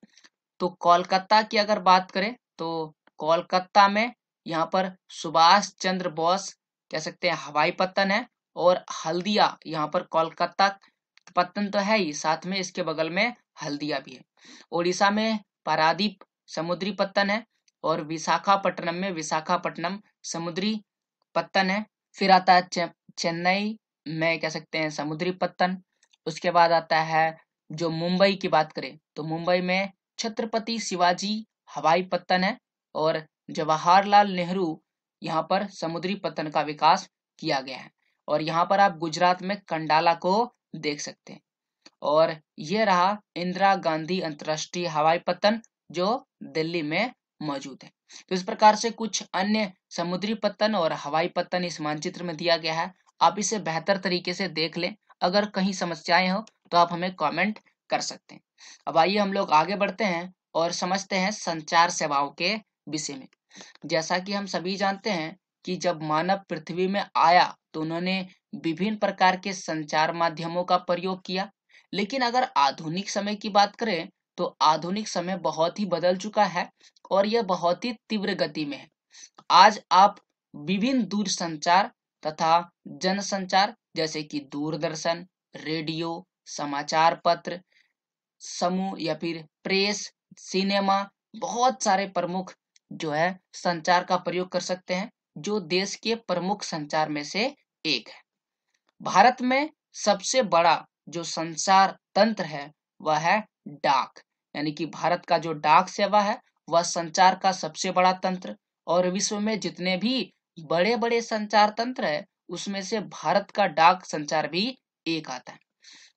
तो कोलकाता की अगर बात करें तो कोलकाता में यहाँ पर सुभाष चंद्र बोस कह सकते हैं हवाई पत्तन है और हल्दिया यहाँ पर कोलकाता पत्तन तो है ही साथ में इसके बगल में हल्दिया भी है। उड़ीसा में पारादीप समुद्री पत्तन है और विशाखापट्टनम में विशाखापट्टनम समुद्री पत्तन है। फिर आता है चे, चेन्नई में कह सकते हैं समुद्री पत्तन उसके बाद आता है जो मुंबई की बात करें तो मुंबई में छत्रपति शिवाजी हवाई पत्तन है और जवाहरलाल नेहरू यहाँ पर समुद्री पत्तन का विकास किया गया है और यहाँ पर आप गुजरात में कंडाला को देख सकते हैं। और ये रहा इंदिरा गांधी अंतरराष्ट्रीय हवाई पत्तन जो दिल्ली में मौजूद है। तो इस प्रकार से कुछ अन्य समुद्री पत्तन और हवाई पत्तन इस मानचित्र में दिया गया है। आप इसे बेहतर तरीके से देख लें। अगर कहीं समस्याएँ हो तो आप हमें कमेंट कर सकते हैं। अब आइए हम लोग आगे बढ़ते हैं और समझते हैं संचार सेवाओं के विषय में। जैसा कि हम सभी जानते हैं कि जब मानव पृथ्वी में आया तो उन्होंने विभिन्न प्रकार के संचार माध्यमों का प्रयोग किया। लेकिन अगर आधुनिक समय की बात करें तो आधुनिक समय बहुत ही बदल चुका है और यह बहुत ही तीव्र गति में है। आज आप विभिन्न दूर संचार तथा जनसंचार, जैसे कि दूरदर्शन, रेडियो, समाचार पत्र, समूह या फिर प्रेस, सिनेमा, बहुत सारे प्रमुख जो है, संचार का प्रयोग कर सकते हैं, जो देश के प्रमुख संचार में से एक है। भारत में सबसे बड़ा जो संचार तंत्र है, वह है डाक। यानी कि भारत का जो डाक सेवा है, वह संचार का सबसे बड़ा तंत्र और विश्व में जितने भी बड़े बड़े संचार तंत्र है, उसमें से भारत का डाक संचार भी एक आता है।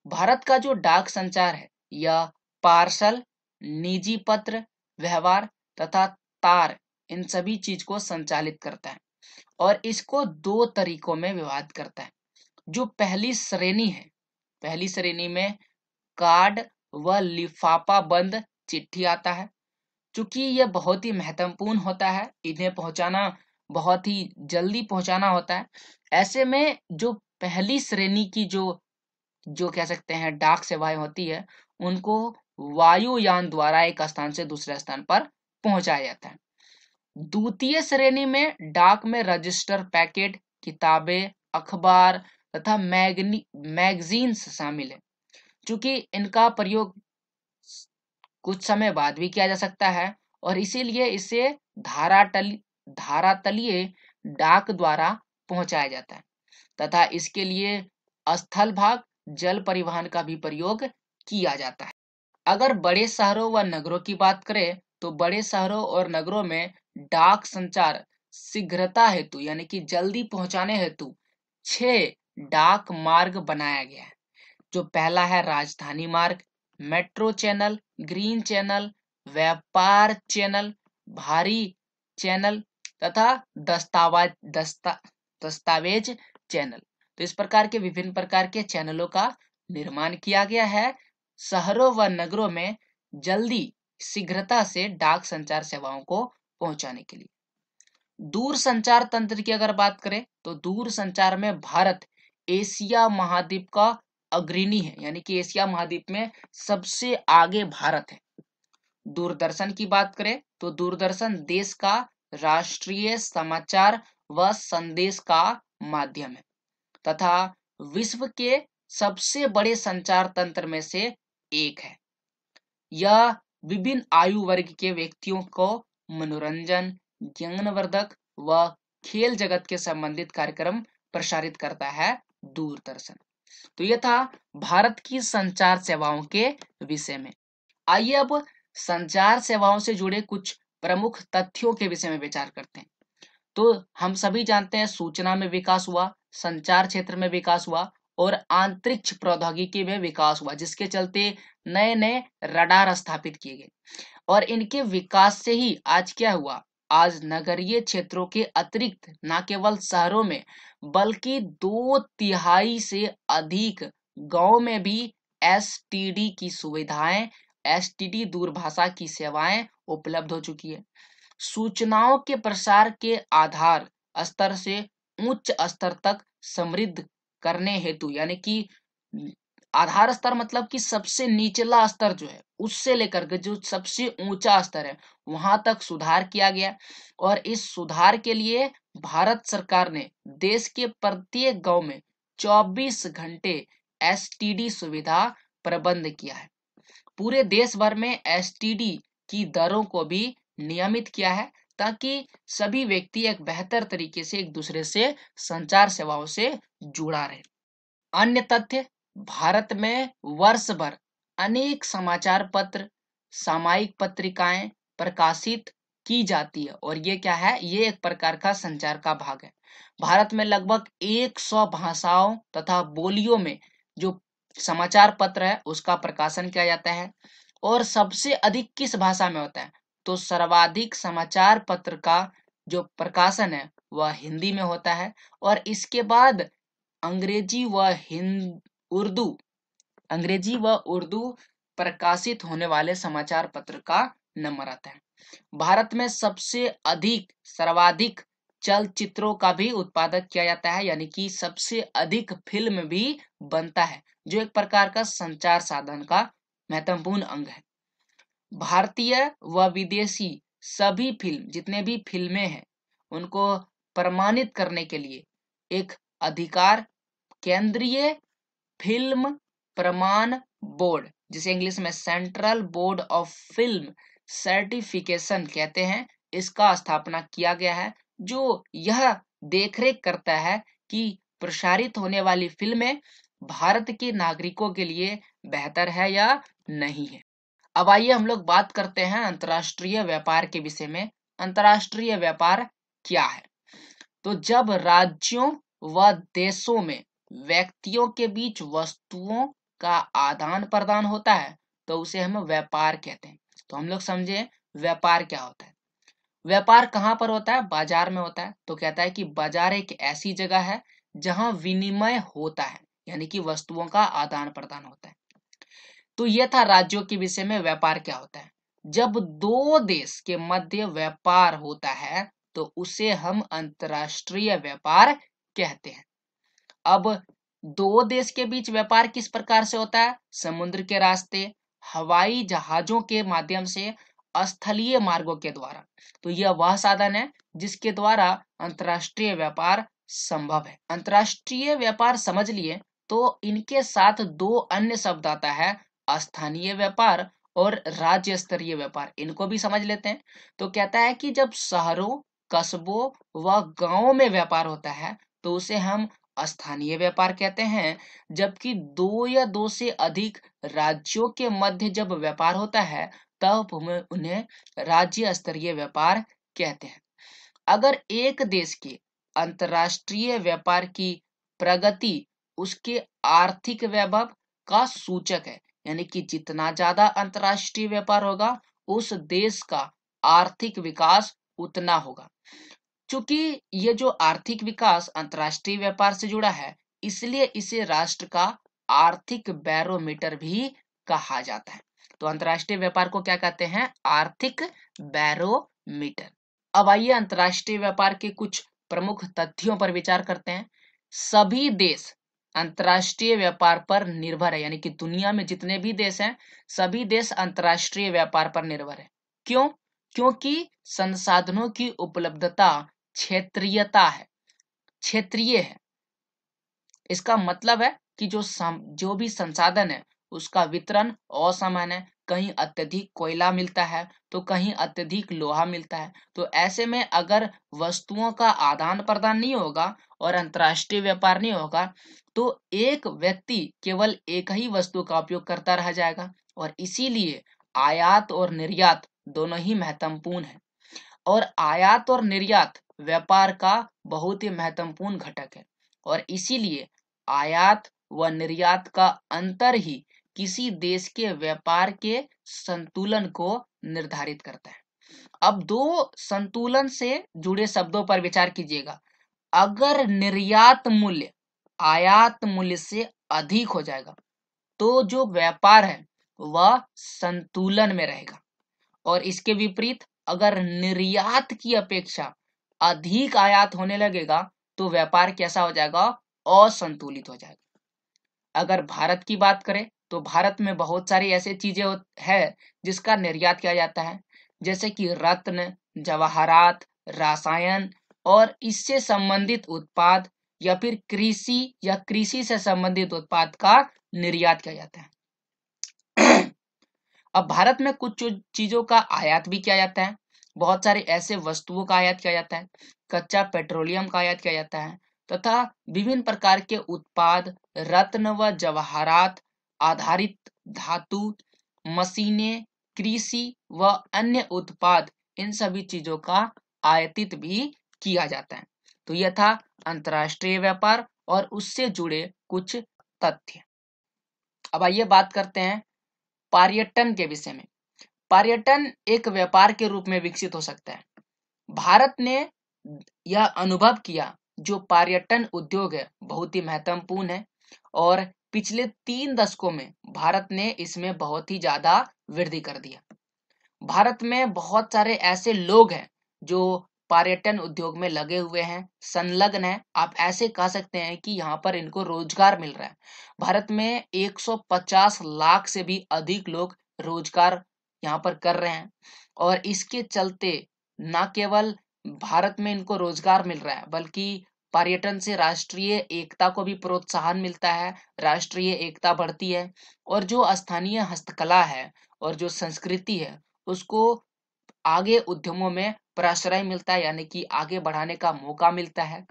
भारत का जो डाक संचार है, यह पार्सल, निजी पत्र, व्यवहार तथा तार इन सभी चीज़ को संचालित करता है और इसको दो तरीकों में विवाद करता है। जो पहली श्रेणी है, पहली श्रेणी में कार्ड व लिफाफा बंद चिट्ठी आता है, चूँकि यह बहुत ही महत्वपूर्ण होता है, इन्हें पहुंचाना, बहुत ही जल्दी पहुंचाना होता है। ऐसे में जो पहली श्रेणी की जो जो कह सकते हैं, डाक सेवाएँ होती है, उनको वायुयान द्वारा एक स्थान से दूसरे स्थान पर पहुँचाया जाता है द्वितीय श्रेणी में डाक में रजिस्टर पैकेट, किताबें, अखबार तथा मैगनी, मैगजीन्स शामिल है क्योंकि इनका प्रयोग कुछ समय बाद भी किया जा सकता है और इसीलिए इसे धाराटल, धारातलीय डाक द्वारा पहुँचाया जाता है तथा इसके लिए स्थल भाग, जल परिवहन का भी प्रयोग किया जाता है। अगर बड़े शहरों व नगरों की बात करें तो बड़े शहरों और नगरों में डाक संचार शीघ्रता हेतु, यानी कि जल्दी पहुँचाने हेतु, छह डाक मार्ग बनाया गया है। जो पहला है राजधानी मार्ग, मेट्रो चैनल, ग्रीन चैनल, व्यापार चैनल, भारी चैनल तथा दस्तावेज़ दस्ता, दस्तावेज़ चैनल। तो इस प्रकार के विभिन्न प्रकार के चैनलों का निर्माण किया गया है। शहरों व नगरों में जल्दी शीघ्रता से डाक संचार सेवाओं को पहुँचाने के लिए। दूर संचार तंत्र की अगर बात करें तो दूर संचार में भारत एशिया महाद्वीप का अग्रणी है, यानी कि एशिया महाद्वीप में सबसे आगे भारत है। दूरदर्शन की बात करें तो दूरदर्शन देश का राष्ट्रीय समाचार व संदेश का माध्यम है, तथा विश्व के सबसे बड़े संचार तंत्र में से एक है। यह विभिन्न आयु वर्ग के व्यक्तियों को मनोरंजन, ज्ञानवर्धक व खेल जगत के संबंधित कार्यक्रम प्रसारित करता है दूरदर्शन। तो यह था भारत की संचार सेवाओं के विषय में। आइए अब संचार सेवाओं से जुड़े कुछ प्रमुख तथ्यों के विषय में विचार करते हैं। तो हम सभी जानते हैं सूचना में विकास हुआ, संचार क्षेत्र में विकास हुआ और अंतरिक्ष प्रौद्योगिकी में विकास हुआ, जिसके चलते नए नए रडार स्थापित किए गए। और इनके विकास से ही आज क्या हुआ? आज नगरीय क्षेत्रों के अतिरिक्त, न केवल शहरों में, बल्कि दो तिहाई से अधिक गाँव में भी एसटीडी की सुविधाएँ एसटीडी दूरभाषा की सेवाएँ उपलब्ध हो चुकी है। सूचनाओं के प्रसार के आधार स्तर से उच्च स्तर तक समृद्ध करने हेतु, यानी कि आधार स्तर मतलब कि सबसे निचला स्तर जो है, उससे लेकर के जो सबसे ऊँचा स्तर है, वहाँ तक सुधार किया गया। और इस सुधार के लिए भारत सरकार ने देश के प्रत्येक गाँव में 24 घंटे एसटीडी सुविधा प्रबंध किया है। पूरे देश भर में एसटीडी की दरों को भी नियमित किया है, ताकि सभी व्यक्ति एक बेहतर तरीके से एक दूसरे से संचार सेवाओं से जुड़ा रहे। अन्य तथ्य भारत में वर्ष भर अनेक समाचार पत्र, सामायिक पत्रिकाएँ प्रकाशित की जाती है और ये क्या है? ये एक प्रकार का संचार का भाग है। भारत में लगभग 100 भाषाओं तथा बोलियों में जो समाचार पत्र है, उसका प्रकाशन किया जाता है और सबसे अधिक किस भाषा में होता है? तो सर्वाधिक समाचार पत्र का जो प्रकाशन है, वह हिंदी में होता है और इसके बाद अंग्रेज़ी व हिंद उर्दू। अंग्रेज़ी व उर्दू प्रकाशित होने वाले समाचार पत्र का नंबर आता है। भारत में सबसे अधिक, सर्वाधिक चलचित्रों का भी उत्पादक किया जाता है, यानी कि सबसे अधिक फ़िल्म भी बनता है, जो एक प्रकार का संचार साधन का महत्वपूर्ण अंग है। भारतीय व विदेशी सभी फ़िल्म, जितने भी फ़िल्में हैं, उनको प्रमाणित करने के लिए एक अधिकार केंद्रीय फ़िल्म प्रमाण बोर्ड, जिसे इंग्लिश में central board of film certification कहते हैं, इसका स्थापना किया गया है, जो यह देखरेख करता है कि प्रसारित होने वाली फ़िल्में भारत के नागरिकों के लिए बेहतर है या नहीं है। अब आइए हम लोग बात करते हैं अंतरराष्ट्रीय व्यापार के विषय में। अंतरराष्ट्रीय व्यापार क्या है? तो जब राज्यों व देशों में व्यक्तियों के बीच वस्तुओं का आदान प्रदान होता है तो उसे हम व्यापार कहते हैं। तो हम लोग समझे व्यापार क्या होता है। व्यापार कहाँ पर होता है? बाज़ार में होता है। तो कहता है कि बाज़ार एक ऐसी जगह है जहाँ विनिमय होता है, यानी कि वस्तुओं का आदान प्रदान होता है। तो यह था राज्यों के विषय में व्यापार क्या होता है। जब दो देश के मध्य व्यापार होता है तो उसे हम अंतरराष्ट्रीय व्यापार कहते हैं। अब दो देश के बीच व्यापार किस प्रकार से होता है? समुद्र के रास्ते, हवाई जहाजों के माध्यम से, स्थलीय मार्गों के द्वारा। तो यह वह साधन है जिसके द्वारा अंतरराष्ट्रीय व्यापार संभव है। अंतरराष्ट्रीय व्यापार समझ लिए तो इनके साथ दो अन्य शब्द आता है, स्थानीय व्यापार और राज्य स्तरीय व्यापार। इनको भी समझ लेते हैं। तो कहता है कि जब शहरों, कस्बों व गाँवों में व्यापार होता है तो उसे हम स्थानीय व्यापार कहते हैं, जबकि दो या दो से अधिक राज्यों के मध्य जब व्यापार होता है, तब उन्हें राज्य स्तरीय व्यापार कहते हैं। अगर एक देश के अंतरराष्ट्रीय व्यापार की प्रगति उसके आर्थिक वैभव का सूचक है, यानी कि जितना ज़्यादा अंतरराष्ट्रीय व्यापार होगा, उस देश का आर्थिक विकास उतना होगा। चूँकि ये जो आर्थिक विकास अंतरराष्ट्रीय व्यापार से जुड़ा है, इसलिए इसे राष्ट्र का आर्थिक बैरोमीटर भी कहा जाता है। तो अंतरराष्ट्रीय व्यापार को क्या कहते हैं? आर्थिक बैरोमीटर। अब आइए अंतरराष्ट्रीय व्यापार के कुछ प्रमुख तथ्यों पर विचार करते हैं। सभी देश अंतरराष्ट्रीय व्यापार पर निर्भर है, यानी कि दुनिया में जितने भी देश हैं, सभी देश अंतरराष्ट्रीय व्यापार पर निर्भर है। क्यों? क्योंकि संसाधनों की उपलब्धता क्षेत्रीयता है क्षेत्रीय है। इसका मतलब है कि जो सम, जो भी संसाधन है उसका वितरण असमान है। कहीं अत्यधिक कोयला मिलता है तो कहीं अत्यधिक लोहा मिलता है। तो ऐसे में अगर वस्तुओं का आदान प्रदान नहीं होगा और अंतरराष्ट्रीय व्यापार नहीं होगा तो एक व्यक्ति केवल एक ही वस्तु का उपयोग करता रह जाएगा और इसीलिए आयात और निर्यात दोनों ही महत्वपूर्ण है। और आयात और निर्यात व्यापार का बहुत ही महत्वपूर्ण घटक है। और इसीलिए आयात व निर्यात का अंतर ही किसी देश के व्यापार के संतुलन को निर्धारित करता है। अब दो संतुलन से जुड़े शब्दों पर विचार कीजिएगा। अगर निर्यात मूल्य, आयात मूल्य से अधिक हो जाएगा तो जो व्यापार है, वह संतुलन में रहेगा। और इसके विपरीत, अगर निर्यात की अपेक्षा अधिक आयात होने लगेगा तो व्यापार कैसा हो जाएगा? असंतुलित हो जाएगा। अगर भारत की बात करें तो भारत में बहुत सारी ऐसी चीज़ें है, जिसका निर्यात किया जाता है। जैसे कि रत्न, जवाहरात, रासायन और इससे संबंधित उत्पाद या फिर कृषि या कृषि से संबंधित उत्पाद का निर्यात किया जाता है। अब भारत में कुछ चीज़ों का आयात भी किया जाता है। बहुत सारे ऐसे वस्तुओं का आयात किया जाता है, कच्चा पेट्रोलियम का आयात किया जाता है, तथा विभिन्न प्रकार के उत्पाद, रत्न व जवाहरात, आधारित धातु, मशीनें, कृषि व अन्य उत्पाद, इन सभी चीज़ों का आयातित भी किया जाता है। तो यह था अंतरराष्ट्रीय व्यापार और उससे जुड़े कुछ तथ्य। अब आइए बात करते हैं पर्यटन के विषय में। पर्यटन एक व्यापार के रूप में विकसित हो सकता है। भारत ने यह अनुभव किया, जो पर्यटन उद्योग है, बहुत ही महत्वपूर्ण है। और पिछले तीन दशकों में भारत ने इसमें बहुत ही ज़्यादा वृद्धि कर दिया भारत में बहुत सारे ऐसे लोग हैं, जो पर्यटन उद्योग में लगे हुए हैं, संलग्न है। आप ऐसे कह सकते हैं कि यहाँ पर इनको रोज़गार मिल रहा है। भारत में 150 लाख से भी अधिक लोग रोज़गार यहाँ पर कर रहे हैं और इसके चलते न केवल भारत में इनको रोज़गार मिल रहा है, बल्कि पर्यटन से राष्ट्रीय एकता को भी प्रोत्साहन मिलता है, राष्ट्रीय एकता बढ़ती है और जो स्थानीय हस्तकला है और जो संस्कृति है, उसको आगे उद्यमों में प्रश्रय मिलता है, यानी कि आगे बढ़ाने का मौका मिलता है।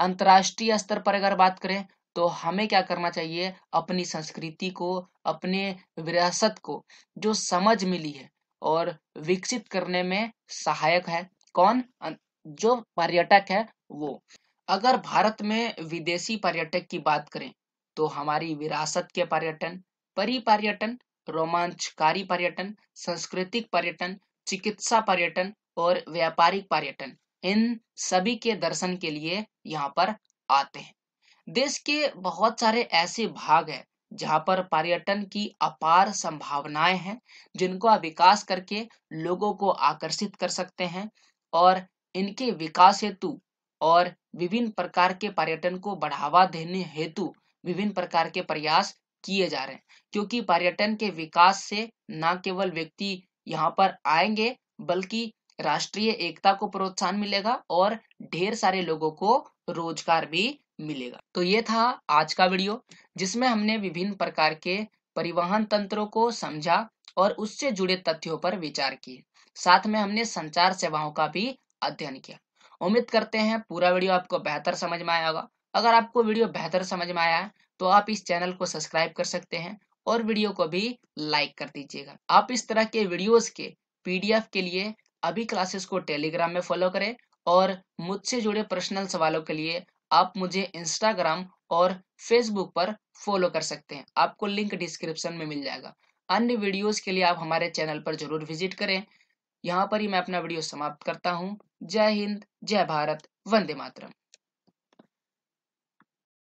अंतर्राष्ट्रीय स्तर पर अगर बात करें तो हमें क्या करना चाहिए? अपनी संस्कृति को, अपने विरासत को, जो समझ मिली है और विकसित करने में सहायक है। कौन? जो पर्यटक है, वो। अगर भारत में विदेशी पर्यटक की बात करें तो हमारी विरासत के पर्यटन परि पर्यटन रोमांचकारी पर्यटन, सांस्कृतिक पर्यटन, चिकित्सा पर्यटन और व्यापारिक पर्यटन, इन सभी के दर्शन के लिए यहाँ पर आते हैं। देश के बहुत सारे ऐसे भाग हैं, जहाँ पर पर्यटन की अपार संभावनाएँ हैं, जिनको आप विकास करके लोगों को आकर्षित कर सकते हैं और इनके विकास हेतु और विभिन्न प्रकार के पर्यटन को बढ़ावा देने हेतु विभिन्न प्रकार के प्रयास किए जा रहे हैं। क्योंकि पर्यटन के विकास से न केवल व्यक्ति यहाँ पर आएँगे, बल्कि राष्ट्रीय एकता को प्रोत्साहन मिलेगा और ढेर सारे लोगों को रोज़गार भी मिलेगा। तो ये था आज का वीडियो, जिसमें हमने विभिन्न प्रकार के परिवहन तंत्रों को समझा और उससे जुड़े तथ्यों पर विचार किए। साथ में हमने संचार सेवाओं का भी अध्ययन किया। उम्मीद करते हैं पूरा वीडियो आपको बेहतर समझ में आया होगा। अगर आपको वीडियो बेहतर समझ में आया है तो आप इस चैनल को सब्सक्राइब कर सकते हैं और वीडियो को भी लाइक कर दीजिएगा। आप इस तरह के वीडियोस के पीडीएफ के लिए अभी क्लासेस को टेलीग्राम में फॉलो करें और मुझसे जुड़े पर्सनल सवालों के लिए आप मुझे इंस्टाग्राम और फेसबुक पर फॉलो कर सकते हैं। आपको लिंक डिस्क्रिप्शन में मिल जाएगा। अन्य वीडियोस के लिए आप हमारे चैनल पर ज़रूर विज़िट करें। यहाँ पर ही मैं अपना वीडियो समाप्त करता हूँ। जय हिंद, जय भारत, वंदे मातरम।